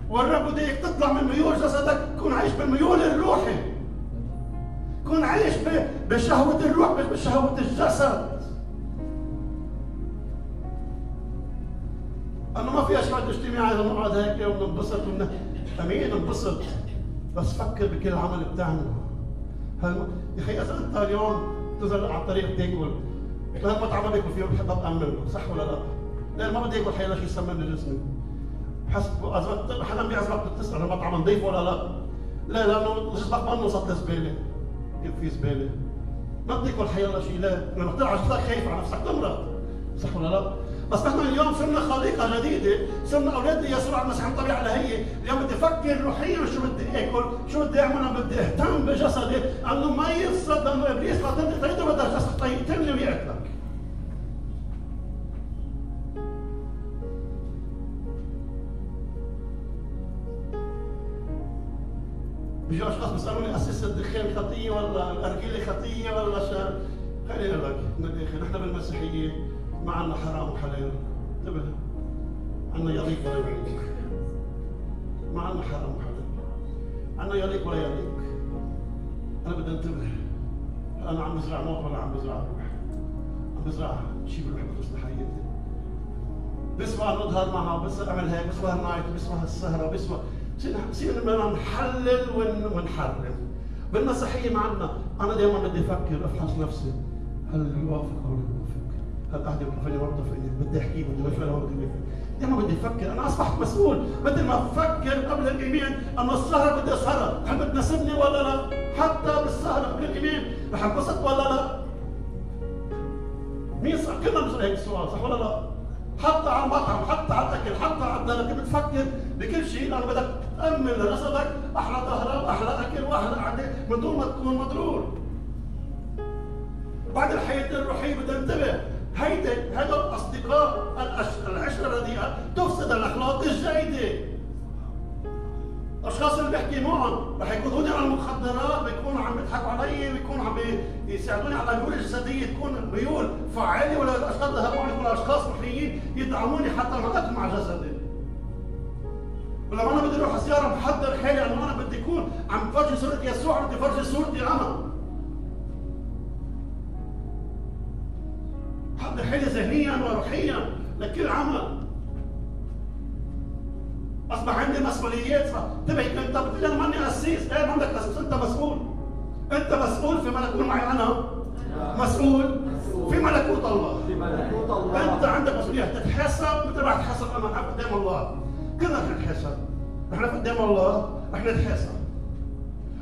والرب بده اياك تطلع من ميول جسدك تكون عايش بالميول الروحي. كون عايش بشهوة الروح مش بشهوة الجسد. انه ما في أشياء اجتماعي اذا نقعد هيك وننبسط ون... امين ننبسط بس فكر بكل عمل بتعمله. هل... يا أخي إذا أنت اليوم تنزل على الطريق تاكل ما بياكل فيه بحب اامن صح ولا لا؟ لأن ما بدي أكل حيلا يسمم لي جسمي حسب حدا بيعزمك بتسأل المطعم نظيف ولا لا؟ لا لأنه جسمك وصلت لزباله كيف في زبالة. ما بدي أكل حيلا شيء لا. لما تطلع جسدك خايف على نفسك تمرض. صح ولا لا؟ بس نحن اليوم صرنا خليقة جديدة صرنا أولاد يسوع المسيح عن طبيعه الهيه اليوم بدي أفكر روحيا شو بدي أكل شو بدي أعمل بدي أهتم بجسدي. أنه ما يصد أنه إبليس قاتلني تريد بدها جسد يقتلني ويقتلك بيجوا أشخاص بيسألوني اسس الدخان خطية ولا الأرجيلة خطية ولا شر؟ خليني أقول لك نحن بالمسيحية. ما عندنا حرام وحلال انتبه عندنا يضيق ولا يعيد ما عندنا حرام وحلال عندنا يليق ولا يليق. أنا بدي أنتبه. أنا عم بزرع موت ولا عم بزرع روح؟ عم بزرع شيء بروح بتصلح حياتي بسوى نظهر معها بس أعمل هيك بسوى النايت بسوى السهرة بسوى بصير نحلل ونحرم. بالمسيحية معنا أنا دائما بدي أفكر أفحص نفسي. هل يوافق أو لا؟ هل احد يوقفني ويوقفني بدي أحكي بدي مشوره بدي دائما بدي أفكر أنا أصبحت مسؤول. بدل ما أفكر قبل الايمان انه السهرة بدي أسهرها. هل بتناسبني ولا لا؟ حتى بالسهرة قبل الايمان رح انبسط ولا لا؟ مين صح؟ كلنا بنسأل هيك السؤال صح ولا لا؟ حتى على المطعم حتى على الأكل حتى على الدرجه بتفكر؟ بكل شيء لأنه بدك تأمن رصدك أحلى ظهر واحلى أكل وأحلى قعدة من دون ما تكون مضرور. بعد الحياة الروحية بدنا ننتبه هيدي هذا الأصدقاء العشرة الرديئه تفسد الأخلاق الجيدة. الاشخاص اللي بحكي معهم رح يكونوا على المخدرات بيكونوا عم يضحكوا علي بيكونوا عم يساعدوني على الميول الجسدية تكون ميول فعاله ولا الأشخاص هذول يكونوا أشخاص محليين يدعموني حتى ما مع جسدي. ولما أنا بدي أروح زيارة محضر حالي انه أنا بدي أكون عم بفرجي صورة يسوع بدي افرجي صورتي أنا ذهنيا وروحيا لكل عمل. أصبح عندي مسؤوليات انتبه أنت بتقول أنا ماني قسيس إيه ما عندك قسيس أنت مسؤول. أنت مسؤول في ملكوت معي أنا. مسؤول في ملكوت الله. في ملكوت الله. أنت عندك مسؤولية تتحاسب مثل ما تحاسب امام قدام الله. كلنا نتحاسب. نحن قدام الله رح نتحاسب.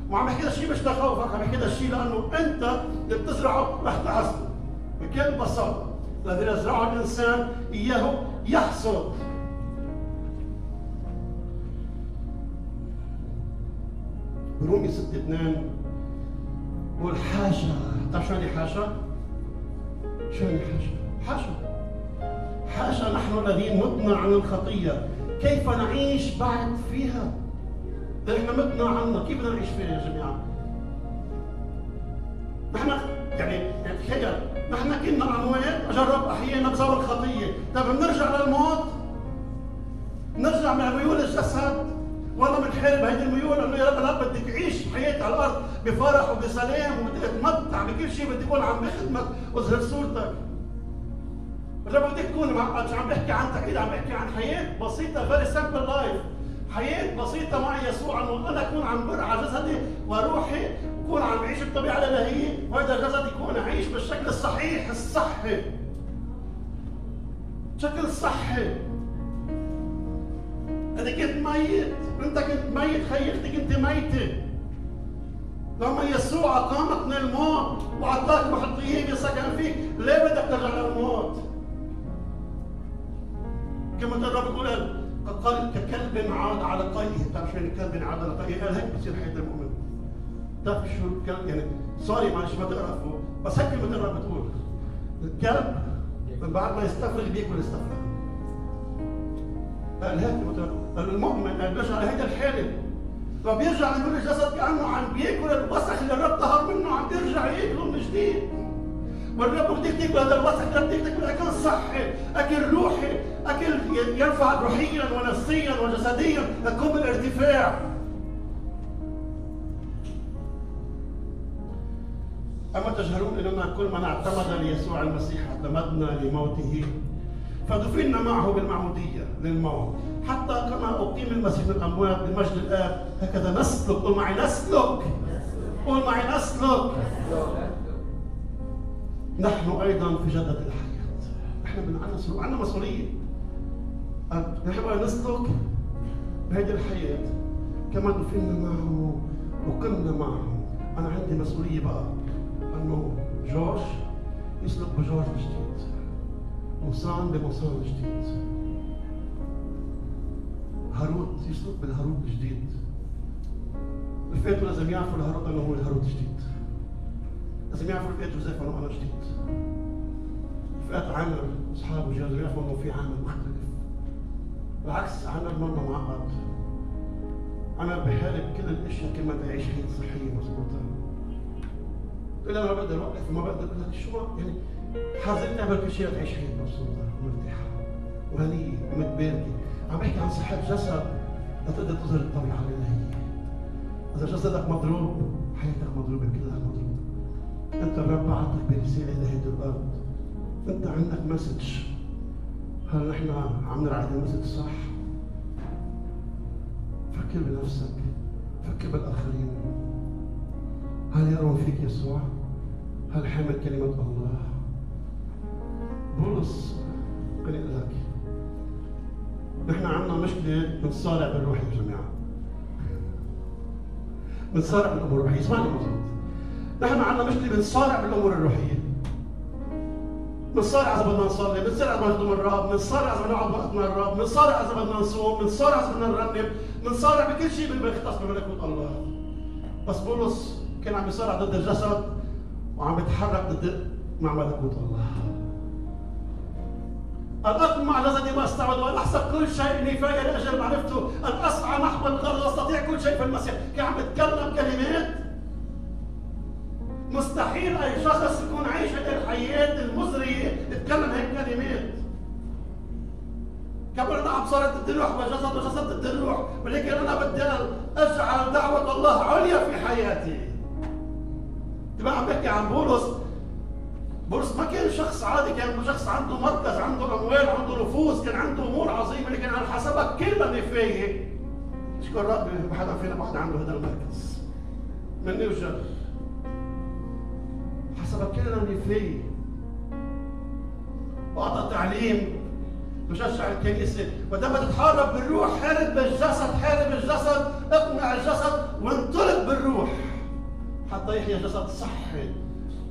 وعم بحكي شيء مش تخوفك عم بحكي شيء لأنه أنت اللي بتزرعه رح تحصده بكل بساطة. الذي يزرعه الإنسان اياه يحصد رومي 6 2 بقول حاشا تعرف شو يعني حاشا؟ شو يعني حاشا؟ حاشا حاشا نحن الذين متنا عن الخطية كيف نعيش بعد فيها؟ نحن متنا عنها كيف بدنا نعيش فيها يا جماعة؟ نحن يعني تخيل نحن كنا اموات جرب أحيانا بسبب الخطية، طيب بنرجع للموت؟ نرجع مع ميول الجسد؟ والله بنحارب هيدي الميول إنه يا رب الاب بدك تعيش حياتي على الأرض بفرح وبسلام وبدك تتمتع بكل شيء بدي اكون عم بخدمك واظهر صورتك. الرب بدك تكون مش عم بحكي عن تقليد عم بحكي عن حياة بسيطة very simple life حياة بسيطة مع يسوع إنه أنا أكون عم برعى جسدي وروحي وكون عم بعيش الطبيعة الإلهية وهذا الجسد يكون عايش بالشكل الصحيح الصحي بشكل صحي أنا كنت ميت انت كنت ميت خيرتك أنت ميتة. لما يسوع اقامك من الموت واعطاك روح طيب سكن فيك ليه بدك ترجع للموت؟ كما الرب يقول قال ككلب عاد على قيئه بتعرف شو يعني كلب عاد على قيئه قال هيك بصير حياة المؤمن. بتعرف شو يعني سوري معلش ما تعرفوا بس هيك مثل الرب بتقول. الكلب من بعد ما يستفرغ بياكل يستفرغ قال هيك المؤمن قال بيرجع لهيدا الحالة. فبيرجع يقول الجسد كأنه عم بيأكل الوسخ اللي الرب طهر منه عم بيرجع يأكله من جديد. والرب بدك تأكل هذا الوسخ الرب بدك تأكل أكل صحي أكل روحي أكل ينفعك روحيا ونفسيا وجسديا تكون بالارتفاع أما تجهلون أننا كل من اعتمد ليسوع المسيح اعتمدنا لموته فدفنا معه بالمعمودية للموت. حتى كما أقيم المسيح من الأموات بمجد الآب هكذا نسلك. قل معي نسلك. قل معي نسلك. نحن أيضا في جدة الحياة. نحن من عندنا عندنا مسؤولية. نحن نسلك بهذه الحياة. كما دفنا معه وقمنا معه. أنا عندي مسؤولية بقى. أنه جورج يسلك بجورج الجديد موسان بموسان جديد هاروت يسلك بالهاروت الجديد رفقاته لازم يعرفوا الهاروت انه هو الهاروت الجديد لازم يعرفوا رفقات جوزيف انه أنا جديد رفقات عامر اصحابه لازم يعرفوا انه في عامر مختلف بالعكس عامر مره معقد عامر بحارب كل الاشياء كما تعيش حياه صحيه مضبوطه أنا ما بقدر أوقف وما بقدر لك شو يعني حاضرين نعمل كل شيء تعيش حياه مبسوطة ومرتاحه وهنيه ومتباركه عم بحكي عن صحة جسد لتقدر تظهر الطبيعة الإلهية إذا جسدك مضروب حياتك مضروبة كلها مضروبة. أنت الرب بعثك برسالة لهيدي الأرض. أنت عندك message. هل نحن عم نرعى ال message صح؟ فكر بنفسك. فكر بالآخرين. هل يرون فيك يسوع؟ هل حامل كلمة الله؟ بولس قال لك. نحن عندنا مشكلة بنصارع بالروح يا جماعة بنصارع بالأمور الروحية. اسمعني مظبوط نحن عندنا مشكلة بنصارع بالأمور الروحية. بنصارع إذا بدنا نصلي، بنصارع إذا بدنا نخدم الرب، بنصارع إذا بدنا نقعد وقتنا الرب، بنصارع إذا بدنا نصوم، بنصارع إذا بدنا نرنم، بنصارع بكل شيء بيختص بملكوت الله. بس بولس كان عم يصارع ضد الجسد. وعم يتحرك ضد مع ملكوت الله. أن أطمع جسدي واستعبد وأن أحسب كل شيء نفاية لأجل معرفته أن أسعى نحو الغرض وأستطيع كل شيء في المسيح. كان عم يتكلم كلمات. مستحيل أي شخص يكون عايش الحياة المزرية يتكلم هيك كلمات. عم صارت ضد الروح وجسد وجسد ضد الروح. ولكن أنا بدي أجعل دعوة الله عليا في حياتي. تبقى عم بحكي عن بولس. بولس ما كان شخص عادي كان شخص عنده مركز عنده أموال عنده نفوذ كان عنده أمور عظيمة لكن على حسبك كلمه نفايه اشكر ربي ما حدا فينا بعد عنده هذا المركز. مني وجر حسبك كلمه نفايه وأعطى تعليم بشجع الكنيسة. ولما تتحارب بالروح حارب بالجسد حارب الجسد اقنع الجسد وانطلق بالروح. حتى يحيى جسد صحي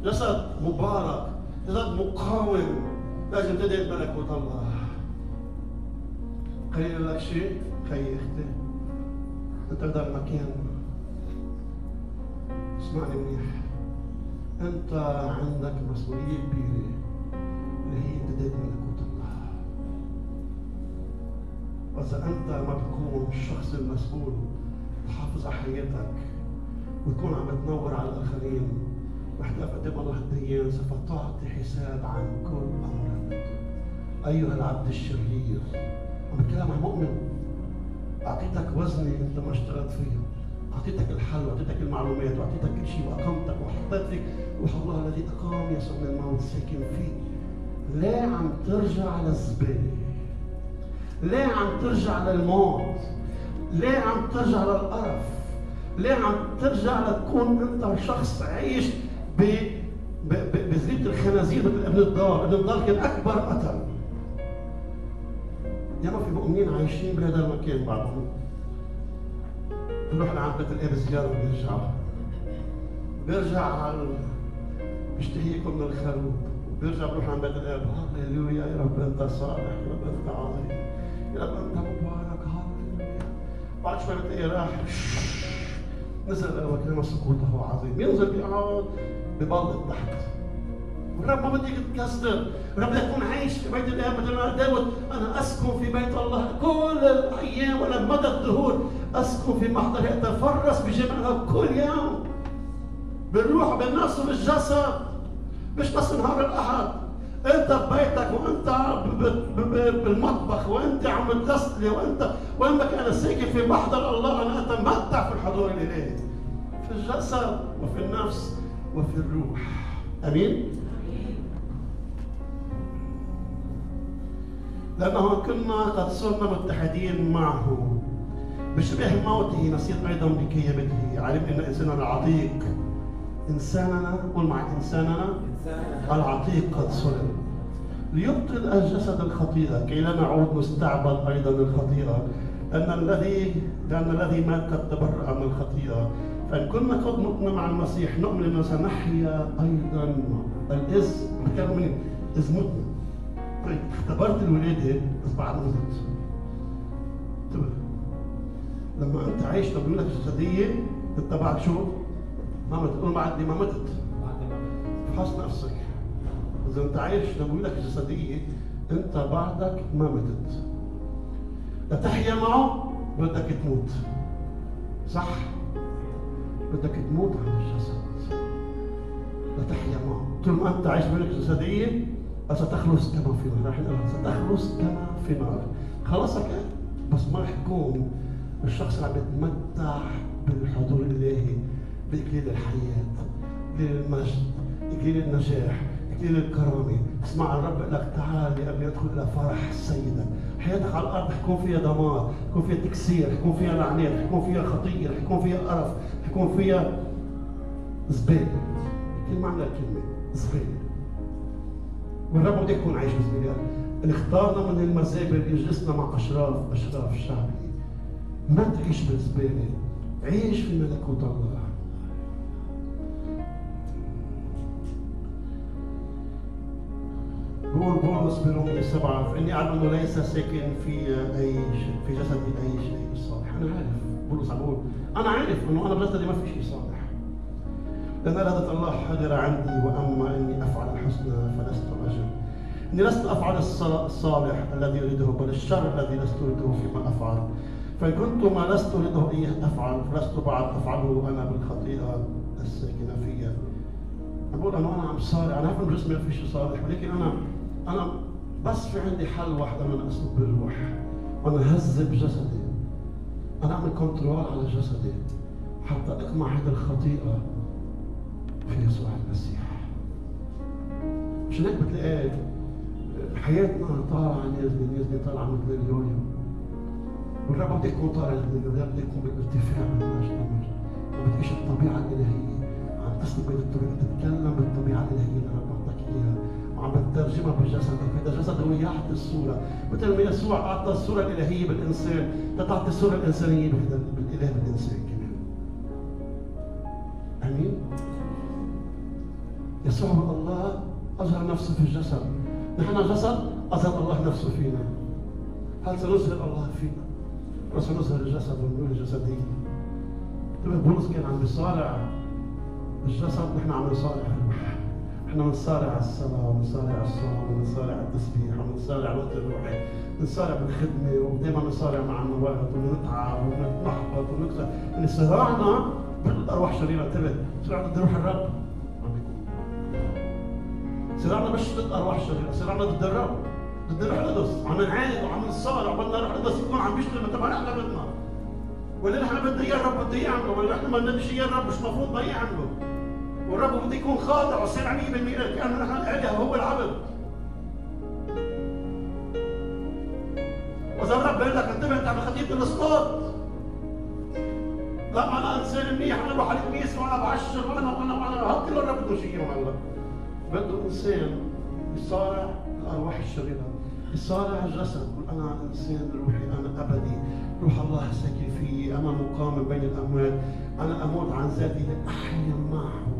جسد مبارك جسد مقاوم. لازم تدعي ملكوت الله قيل لك شيء خي أختي أنت بدك مكان. اسمعني منيح. أنت عندك مسؤولية كبيرة. اللي هي تدعي ملكوت الله وإذا أنت ما تكون الشخص المسؤول تحافظ على حياتك. وتكون عم تنور على الآخرين. وإحنا قدام الله الديان سوف تعطي حساب عن كل أمر. أيها العبد الشرير عم بتكلم عن مؤمن. أعطيتك وزني أنت ما اشتغلت فيه. أعطيتك الحل واعطيتك المعلومات واعطيتك كل شيء وأقمتك وحطيت روح الله الذي أقام يسوع من الموت ساكن فيك لا عم ترجع للزبالة. ليه عم ترجع للموت. ليه عم ترجع للقرف. ليه عم ترجع لتكون أنت شخص عايش بزريبة الخنازير مثل ابن الدار، ابن الدار كان أكبر قتل. ياما في مؤمنين عايشين بهذا المكان بعضهم. بنروح لعند بيت الأب زيارة وبيرجع بيرجع على بيشتهي يكون من الخروف وبيرجع بروح عند بيت الأب. هللويا يا رب أنت صالح يا رب أنت عظيم. يا رب أنت مبارك. هللويا. بعد شوي بتلاقيه راح. نزل وكلمه سقوطه عظيم. ينزل بيقعد ببلط تحت والرب ما بدك تكسر الرب تكون عايش في بيت الاب مثل داود. أنا أسكن في بيت الله كل الأيام ولا مدى الدهور. أسكن في محضر أتفرس بجمالها كل يوم. بالروح بالنفس وبالجسد مش بس نهار الأحد. انت ببيتك وانت بالمطبخ وانت عم تغسلي وانت وانك أنا ساكن في محضر الله أنا أتمتع في الحضور الالهي في الجسد وفي النفس وفي الروح. أمين؟ لأنه كنا قد صرنا متحدين معه. بشبه موته نصير أيضا بكيابته. علم إن انساننا العتيق. إنساننا قل مع إنساننا العتيق قد صلب ليبطل الجسد الخطيئه كي لا نعود نستعبد أيضا الخطيئه لأن الذي لأن الذي مات قد تبرأ من الخطيئه فإن كنا قد متنا مع المسيح نؤمن أننا سنحيا أيضا. الإز بتكلم من إذ متنا. طيب اختبرت الولادة بس بعد انتبه. لما أنت عايش لك جسدية بعد شو؟ ما مت تقول بعد ما متت فحص نفسك. إذا أنت عايش لما لك جسدية أنت بعدك ما متت لتحيا معه بدك تموت. صح؟ بدك تموت عن الجسد. لتحيا معه. طول ما أنت عايش بملك جسدية ستخلص كما في نار ستخلص كما في نار خلصك؟ بس ما رح يكون الشخص اللي عم يتمتع بالحضور الالهي باكليل الحياة اكليل المجد اكليل النجاح اكليل الكرامة. اسمع الرب لك تعال لأبي ادخل إلى فرح سيدك حياتك على الأرض حيكون فيها دمار حيكون فيها تكسير حيكون فيها لعنات حيكون فيها خطية حيكون فيها قرف حيكون فيها زباله كل معنى الكلمة زباله والرب بده يكون عايش زباله اللي اختارنا من المزابل يجلسنا مع أشراف أشراف شعبي ما تعيش بالزباله عيش في ملكوت الله. بقول بولس برومية سبعة فإني أعلم أنه ليس ساكن في أي شيء في جسدي أي شيء صالح. أنا عارف. بولس عم بقول أنا عارف أنه أنا بجسدي ما في شيء صالح. لأن إرادة الله حاضرة عندي وأما إني أفعل الحسنى فلست أجل إني لست أفعل الصالح الذي أريده بل الشر الذي لست أريده فيما أفعل. فإن كنت ما لست أريده إياه أفعل فلست بعد أفعله أنا بالخطيئة الساكنة فيا. بقول أنا أنا عم صارع. أنا عارف إنه جسمي ما في شيء صالح ولكن أنا أنا بس في عندي حل واحد أنا أسلك بالروح وأنا هذب جسدي أنا أعمل كنترول على جسدي. حتى أقمع هذه الخطيئة في يسوع المسيح. مشان هيك بتلاقي؟ حياتنا طالعة نازلة نازلة طالعة مثل اليويو والرب بده يكون طالع اليويو بده يكون بالارتفاع من مجد لمجد ما بتعيش الطبيعة الإلهية. عم تسلك بين الطبيعة تتكلم بالطبيعة الإلهية. وعم بتترجمها بجسدك هذا جسد هو يعطي الصورة. مثل ما يسوع أعطى الصورة الإلهية بالإنسان تتعطي الصورة الإنسانية بالإله بالإنسان كمان. آمين؟ يسوع الله أظهر نفسه في الجسد. نحن جسد أظهر الله نفسه فينا. هل سنظهر الله فينا؟ وسنظهر الجسد والنور الجسدية؟ بولس كان عم بيصارع الجسد نحن عم نصارع. نحن بنصارع الصلاة ونصارع الصوم ونصارع التسبيح ونصارع الوقت الروحي. نصارع بالخدمة ودائما نصارع مع المواهب ونتعب ونتمحبط ونكسر. يعني صراعنا بالأرواح شريرة انتبه صراعنا ضد روح الرب؟ صراعنا مش ضد أرواح شريرة صراعنا ضد الرب؟ ضد الروح القدس. عم نعاند وعم نصارع بدنا الروح القدس. يكون عم مثل ما نحن بدنا. ولا نحن بدنا إياه الرب بده يعمله. ولا نحن ما بدناش إياه الرب. مش المفروض ما يعمله والرب بده يكون خاضع ويصير 100% كانه نحن الاله وهو العبد. وإذا الرب قال لك انتبه أنت عم خطيئه الاسقاط لا أنا إنسان منيح أنا بروح على الكنيسه وأنا بعشر وأنا وأنا وأنا هذا كله الرب بده يشيله هلا. بده إنسان يصارع الأرواح الشريرة يصارع الجسد. يقول أنا إنسان روحي أنا أبدي. روح الله ساكن فيي أنا مقام بين الأموات. أنا أموت عن ذاتي لاحيا معه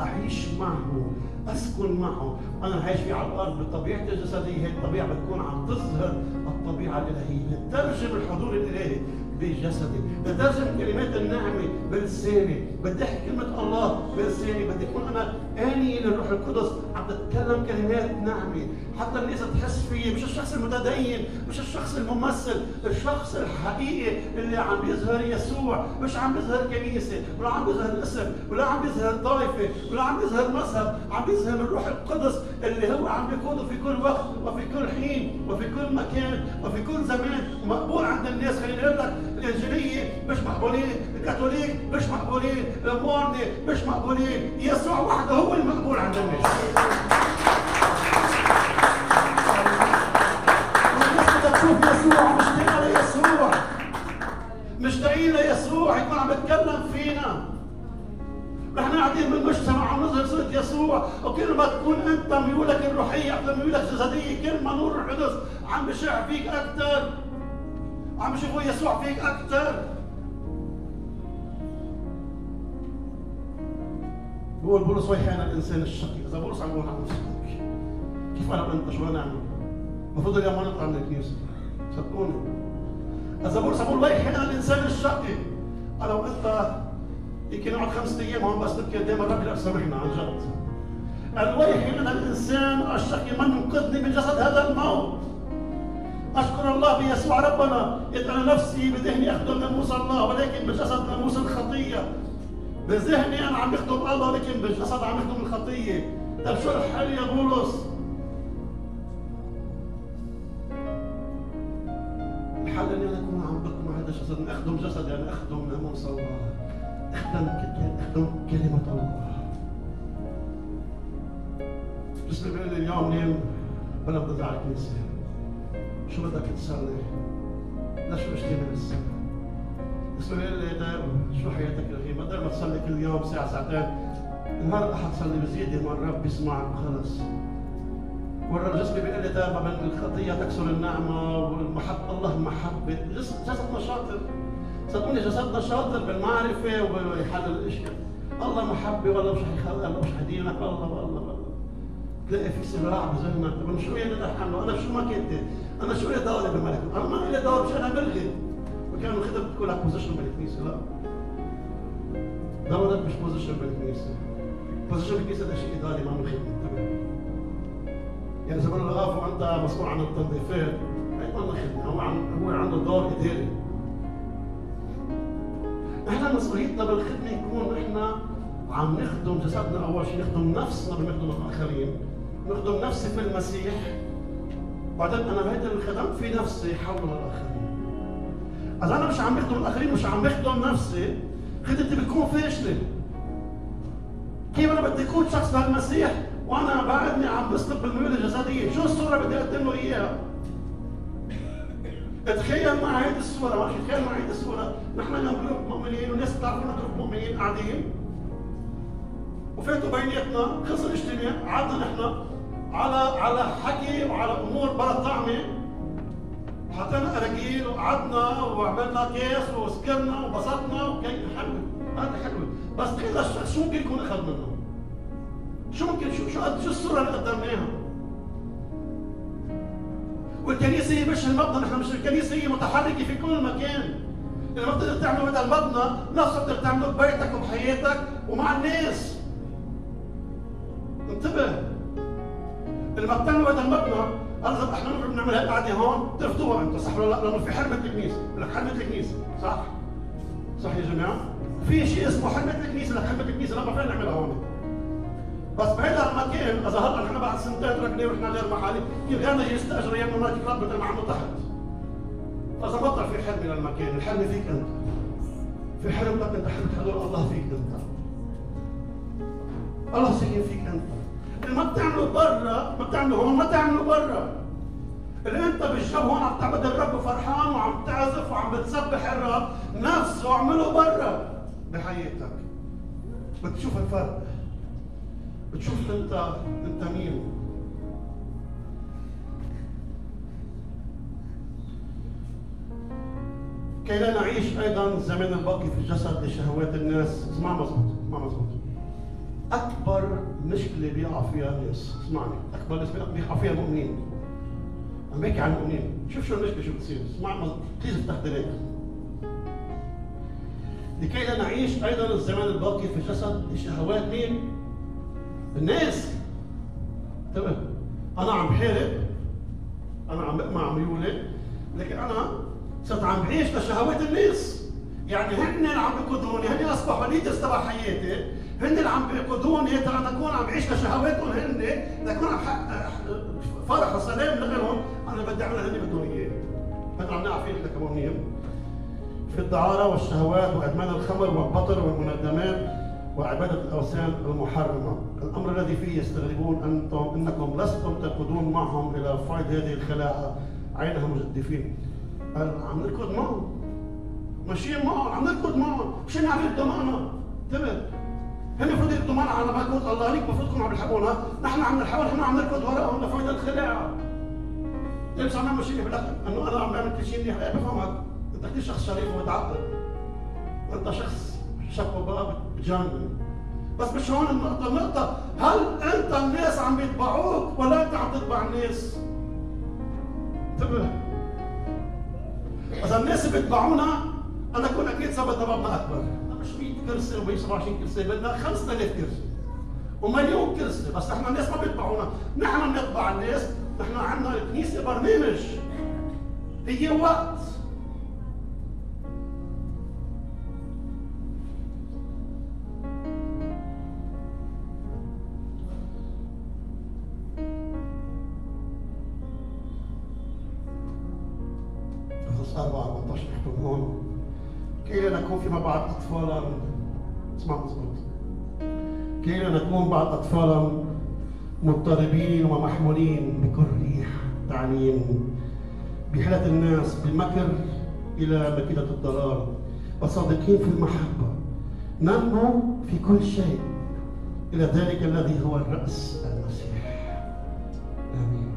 أعيش معه أسكن معه. أنا عايش فيه على الأرض بطبيعتي الجسديه هي الطبيعة بتكون عم تظهر الطبيعة الإلهية. نترجم الحضور الإلهي. بجسدي. نترجم كلمات النعمه بلساني بدي أحكي كلمة الله بلساني بدي أكون أنا آني للروح القدس. عم بتكلم كلمات نعمه حتى الناس تحس فيي. مش الشخص المتدين مش الشخص الممثل الشخص الحقيقي اللي عم بيظهر يسوع. مش عم بيظهر كنيسة ولا عم بيظهر اسم ولا عم بيظهر طائفة ولا عم بيظهر مذهب. عم بيظهر الروح القدس اللي هو عم بيقوده في كل وقت وفي كل حين وفي كل مكان وفي كل زمان. مقبول عند الناس. خليني أقول لك الانجيليه مش مقبولين الكاثوليك مش مقبولين المورني مش مقبولين. يسوع وحده هو المقبول عند الناس تشوف يسوع؟ مشتاقين ليسوع. مشتاقين ليسوع. يكون عم يتكلم فينا. نحن قاعدين بالمجتمع عم نظهر صورة يسوع. وكل ما تكون أنت ميولك الروحية أكثر ميولك الجسدية كل ما نور القدس عم بشع فيك أكثر. عم بشوفوا يسوع فيك أكثر بقول بولس ويحان الإنسان الشقي؟ إذا بولس عم بقول عن كيف أنا وأنت؟ شو نعمل؟ المفروض اليوم ما نطلع من الكنيسة. صدقوني. إذا بولس عم بقول ويحان الإنسان الشقي؟ أنا وأنت يمكن نقعد خمسة أيام هون بس نبكي قدام الرب لا سامحنا عن جد. الويح من الإنسان الشقي؟ من ينقذني من جسد هذا الموت؟ أشكر الله بيسوع ربنا إذ أنا نفسي بذهني أخدم ناموس الله ولكن بجسد ناموس الخطية. بذهني أنا عم بخدم الله ولكن بالجسد عم بخدم الخطية. طب شو الحل يا بولس؟ الحل إني أنا أكون عم بخدم هذا الجسد أخدم جسد يعني أخدم ناموس الله. أخدم أخدم كلمة الله. بس الله اليوم نيم بلا بضع الكنيسة شو بدك تصلي؟ مش من السنة؟ بيقول لي شو حياتك الغيمة؟ بدل ما تصلي كل يوم ساعة ساعتين النهار الأحد صلي بزيادة ما الرب بيسمعك وخلص مرة جسمي بيقول لي دائما من الخطية تكسر النعمة والمحبة الله محبة جسدنا شاطر صدقوني جسدنا شاطر بالمعرفة وبحل الاشياء الله محبة والله مش حيخلق مش حدينك والله والله والله تلاقي في صراع بذهنك طب شو يعني عنه؟ أنا شو ما كنت أنا شو لي دوري بالملك أنا ما لي دور مش أنا بلغي. وكانوا خدم بتقول لك بوزيشن بالكنيسه لا. دورك مش بوزيشن بالكنيسه بوزيشن بالكنيسه ده شيء إداري ما من خدمة يعني زمان الغاف وأنت مسؤول عن التنظيفات هي ما خدمة. هو هو عنده دور إداري. إحنا مسؤوليتنا بالخدمة يكون إحنا عم نخدم جسدنا أول شيء نخدم نفسنا بنخدم الآخرين. نخدم نفسي في المسيح. بعدين أنا هيدا اللي خدمت في نفسي حول الآخرين. إذا أنا مش عم بخدم الآخرين مش عم بخدم نفسي خدمتي بتكون فاشله كيف أنا بدي أكون شخص للمسيح؟ وأنا بعدني عم بسلك بالميول الجسديه شو الصورة بدي أقدم له إياها؟ تخيل مع هيدي الصورة ماشي تخيل مع هيدي الصورة. نحن جنب مؤمنين وناس بتعرفونا مؤمنين قاعدين. وفاتوا بيناتنا خلص الاجتماع قعدنا نحن. على على حكي وعلى أمور بلا طعمه وحطينا اراجيل وقعدنا وعملنا كيس وسكرنا وبسطنا وكان حلو. هذا حلو. بس تخيل شو ممكن يكون أخذ منه؟ شو ممكن شو شو شو الصورة اللي قدمناها؟ والكنيسة هي مش المبنى نحن مش الكنيسة هي متحركة في كل مكان. لما بتقدر تعمله هذا المبنى نفس بتقدر تعمله ببيتك وبحياتك ومع الناس. انتبه. بتعملوا هذا المبنى اغلب إحنا بنعمل هيك قاعدة هون ترفضوها انت صح ولا لا؟ لأنه في حرمة الكنيسة، لك حرمة الكنيسة، صح؟ صح يا جماعة؟ في شيء اسمه حرمة الكنيسة، لك حرمة الكنيسة لا ما فينا نعملها هون. بس بهذا المكان إذا هلأ نحن بعد سنتين ركنا ورحنا غير محلي كيف غيرنا يجي يستأجر يعمل ماركت كلاب مثل ما عملوا تحت. فإذا بطل في حرمة للمكان، الحرمة فيك أنت. في حرمتك أنت حرمة هذول الله فيك أنت. الله ساكن فيك أنت. اللي ما بتعمله برا ما بتعمله هون ما تعمله برا. اللي انت بالجو هون عم تعبد الرب فرحان وعم تعزف وعم بتسبح الرب نفسه اعمله برا. بحياتك. بتشوف الفرق. بتشوف انت انت مين. كي لا نعيش أيضا الزمان الباقي في الجسد لشهوات الناس. اسمع مزبوط ما مزبوط. أكبر مشكلة بيقع فيها الناس اسمعني أكبر مشكلة بيقع فيها المؤمنين. عم بحكي عن المؤمنين. شوف شو المشكلة شو بتصير. اسمع please افتح لكي لا نعيش أيضا الزمان الباقي في الجسد لشهوات مين؟ الناس انتبه أنا عم بحارب أنا عم بقمع ميولي لكن أنا صرت عم بعيش لشهوات الناس. يعني هن عم بيقودوني هن أصبحوا leaders تبع حياتي. هن اللي عم بيقودوني ترى اكون عم بعيش لشهواتهم هن لكون عم حقق فرح وسلام لهم أنا بدي أعمل هن بدهم إياه. هذا عم نعرف فيه إحنا كمؤمنين في الدعارة والشهوات وأدمان الخمر والبطر والمندمات وعبادة الأوثان المحرمة. الأمر الذي فيه يستغربون أنتم أنكم لستم تقودون معهم إلى فايد هذه الخلاعة عينها مجدفين. عم نركض معهم. ماشيين معهم عم نركض معهم. عم يركضوا معنا انتبه المفروض معنا على ملكوت الله هنيك المفروض تكونوا عم يلحقونا نحن عم نحاول نحن عم نركض وراءهم لفايد الخلاعة ليش عم نعمل شيء بلك انه أنا عم بعمل كل شيء منيح. بفهمك أنت كثير شخص شريف ومتعقل؟ وأنت شخص شكوى بقى بتجنن بس مش هون النقطة. النقطة هل أنت الناس عم بيتبعوك ولا أنت عم تتبع الناس؟ انتبه. إذا الناس بيتبعونا أنا أكون أكيد سبب ضربنا أكبر. مش 100 كرسي و 127 كرسي بدنا 5000 كرسي. ومليون كرسي بس نحن الناس ما بيتبعونا نحن بنتبع الناس نحن عندنا الكنيسة برنامج. هي وقت. اسمع مظبوط كي نكون بعد أطفالا مضطربين ومحمولين بكل ريح تعليم بحالة الناس بالمكر إلى مكيدة الضلال وصادقين في المحبة ننمو في كل شيء. إلى ذلك الذي هو الرأس المسيح. آمين.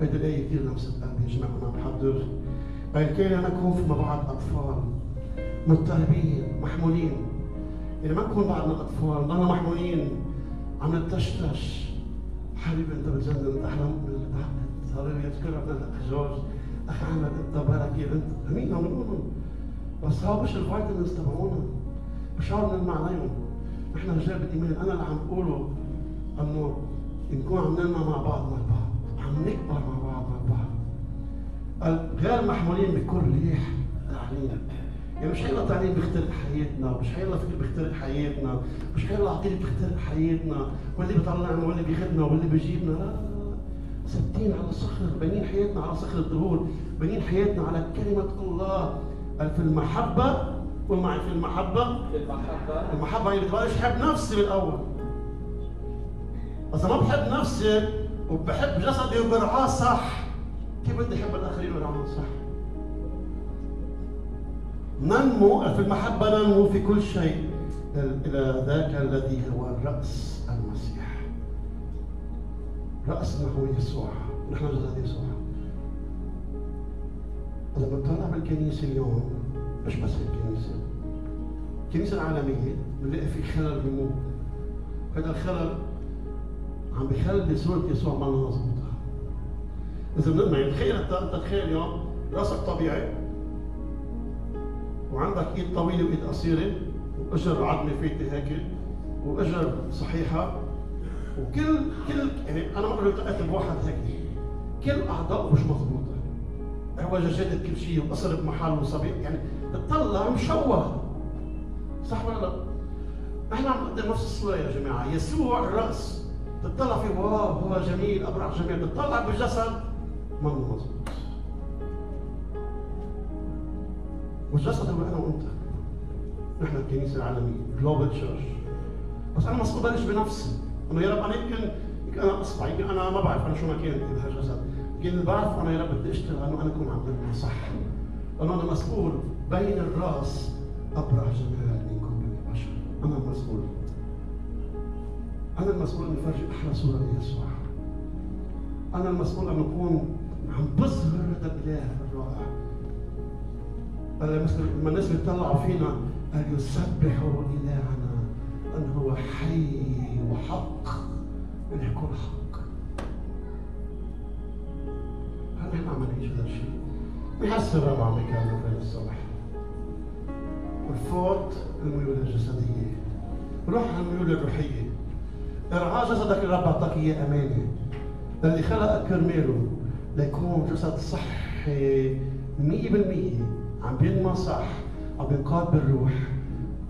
هذه الآية كثير لمست قلبي يا جماعة بحضر. قال كي نكون فيما بعد أطفال مضطربين محمولين. يعني ما نكون بعدنا أطفال نضلنا محمولين. عم نتشتش. حبيبي أنت بالجنة أنت أحلى من صار يذكرها من الأخ جورج. أخ أحمد أنت بركة أنت أمين عم نقولهم بس هو مش الفيتامينز تبعونا. مش عم نلمع عليهم نحن رجال بالإيمان. أنا اللي عم بقوله إنه نكون عم نلمع مع بعض مع بعض عم نكبر مع بعض مع بعض غير محمولين بكل ريح تعليم يعني مش حيلا تعليم بيخترق حياتنا مش حيلا فكر بيخترق حياتنا مش حيلا عقيدة بيخترق حياتنا واللي بيطلعنا واللي بياخذنا واللي بيجيبنا. لا ثابتين على صخر بنين حياتنا على صخر الدهور بنين حياتنا على كلمة الله. في المحبة قول معي في المحبة في المحبة المحبة يعني بتبقاش حب نفسي بالأول. إذا ما بحب نفسي وبحب جسدي وبرعاه صح. كيف بدي أحب الآخرين ويرعاهم صح؟ ننمو في المحبة ننمو في كل شيء. إلى ذاك الذي هو الرأس المسيح. رأسنا هو يسوع. نحن جسد يسوع. لما بنطلع بالكنيسة اليوم. مش بس الكنيسة. الكنيسة العالمية بنلاقي في خلل بموت. هذا الخلل عم بخلي صورة يسوع ما مضبوطة إذا يعني تخيل أنت تخيل اليوم رأسك طبيعي. وعندك إيد طويلة وإيد قصيرة وأجر عظمة فايته هيك وأجر صحيحة. وكل كل يعني أنا مره التقيت بواحد هيك. كل اعضائه مش مضبوطة. اعوجاجات كل شيء وقصر بمحل وصبي. يعني بتطلع مشوه صح ولا لا؟ إحنا عم نقدم نفس الصورة يا جماعة. يسوع الرأس. تطلع فيه wow هو جميل أبرع جميل. تطلع بالجسد. ما مضبوط. والجسد هو أنا وأنت. نحن الكنيسة العالمية global church بس أنا مسؤول بلش بنفسي. انه يا رب أنا يمكن يمكن أنا اصبع يمكن أنا ما بعرف أنا شو مكاني بهالجسد يمكن بعرف أنا يا رب بدي اشتغل إنه أنا اكون عم بعمل صح. لأنه أنا مسؤول بين الراس أبرع جمال من البشر أنا المسؤول. أنا المسؤول إني أفرجي أحلى صورة ليسوع. أنا المسؤول ان أكون عم بظهر الاله مثل لما الناس بيطلعوا فينا أن يسبحوا إلهنا أن هو حي وحق أن يكون حق. هل نحن عم نعيش هذا الشيء؟ بحس الرب عم يكلمنا في الصبح وفوت الميول الجسدية روح الميول الروحية. ارعى جسدك الرب أعطاك إياه أمانة. اللي خلقك كرماله ليكون جسد صحي 100% عم بينمى صح عم بينقاد بالروح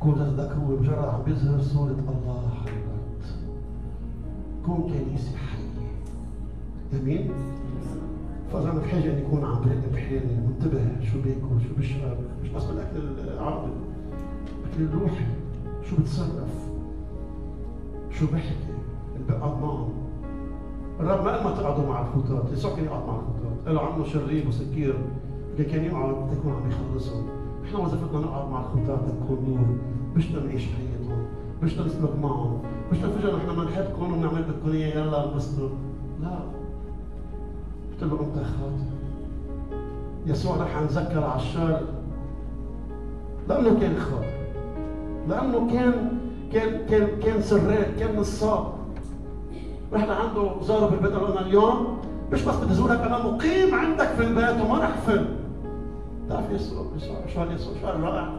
كون هو مجرد عم بيظهر صورة الله على الأرض. كون كنيسة حية. أمين؟ فإذا بحاجة أن يكون عم براقب حالي منتبه شو باكل شو بشرب مش بس بالأكل العربي. الأكل الروحي. شو بتصرف؟ شو بحكي؟ بقعد معهم الرب ما قال ما تقعدوا مع الخطاة يسوع كان يقعد مع الخطاة قال له عمه شرير وسكير. اللي كان يقعد تكون عم يخلصهم. نحن وظيفتنا نقعد مع الخطاة تكون نور مش نعيش حياتهم. مش نسلك معهم. مش نفجأ نحن بنحبكم ونعمل بدكم إياه يلا انبسطوا لا. قلت له أنت خاطئ يسوع رح نذكر الشر. لأنه كان خاطئ. لأنه كان كان كان كان سراق كان نصاب. رحنا عنده زاره بالبيت قال اليوم. مش بس بدي زورك أنا مقيم عندك في البيت وما رح فل تعرف يسوع يسوع شو يسوع شو رائع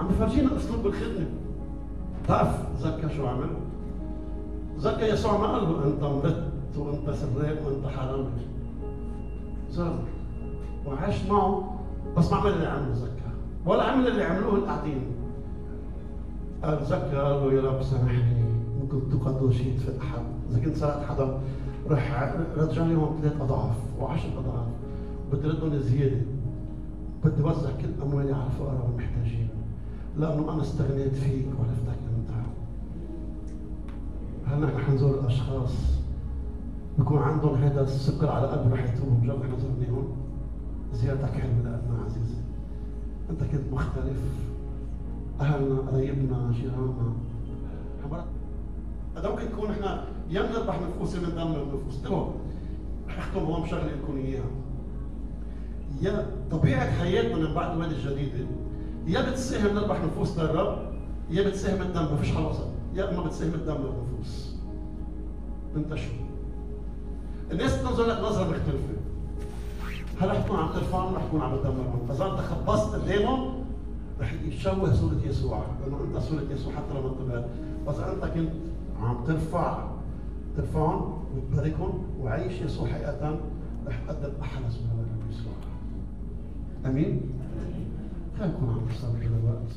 عم بفرجينا أسلوب الخدمه تعرف زكى شو عمل؟ زكى يسوع ما قال له أنت مرت وأنت سراق وأنت حرامي زار وعاش معه بس ما عمل اللي عمله زكى ولا عمل اللي عملوه القاعدين. قال زكى قال له يا رب سامحني ممكن تقدر شيء في أحد. إذا كنت سرقت حدا رح رجع لي هون ثلاث أضعاف وعشر أضعاف. بدي ردهم زيادة. بدي وزع كل اموالي على الفقراء والمحتاجين لأنه أنا استغنيت فيك وعرفتك انت هل نحن حنزور الأشخاص؟ بكون عندهم هذا السكر على قلب رح يتوبوا مجرد إحنا زرناهم زيارتك حلوة لنا عزيزي أنت كنت مختلف. أهلنا قرايبنا جيراننا. هذا ممكن يكون إحنا يا بنربح نفوس من دم النفوس انتبهوا رح اختم هون بشغلة لكم إياها. يا طبيعة حياتنا من بعد الولاده الجديدة؟ يا بتساهم نربح نفوس للرب يا بتساهم الدم ما فيش حل يا أما بتساهم الدم للنفوس أنت شو؟ الناس بتنظر لك نظرة مختلفة. هل رح تكون عم ترفعهم؟ رح تكون عم تدمرهم. فاذا أنت خبصت قدامهم رح يشوه صورة يسوع. لأنه أنت صورة يسوع حتى لما انتبهت وإذا أنت كنت عم ترفع ترفعهم وتباركهم وعيش يسوع حقيقة رح تقدم أحلى صورة. أمين؟ خلينا نكون عم نصلي دلوقتي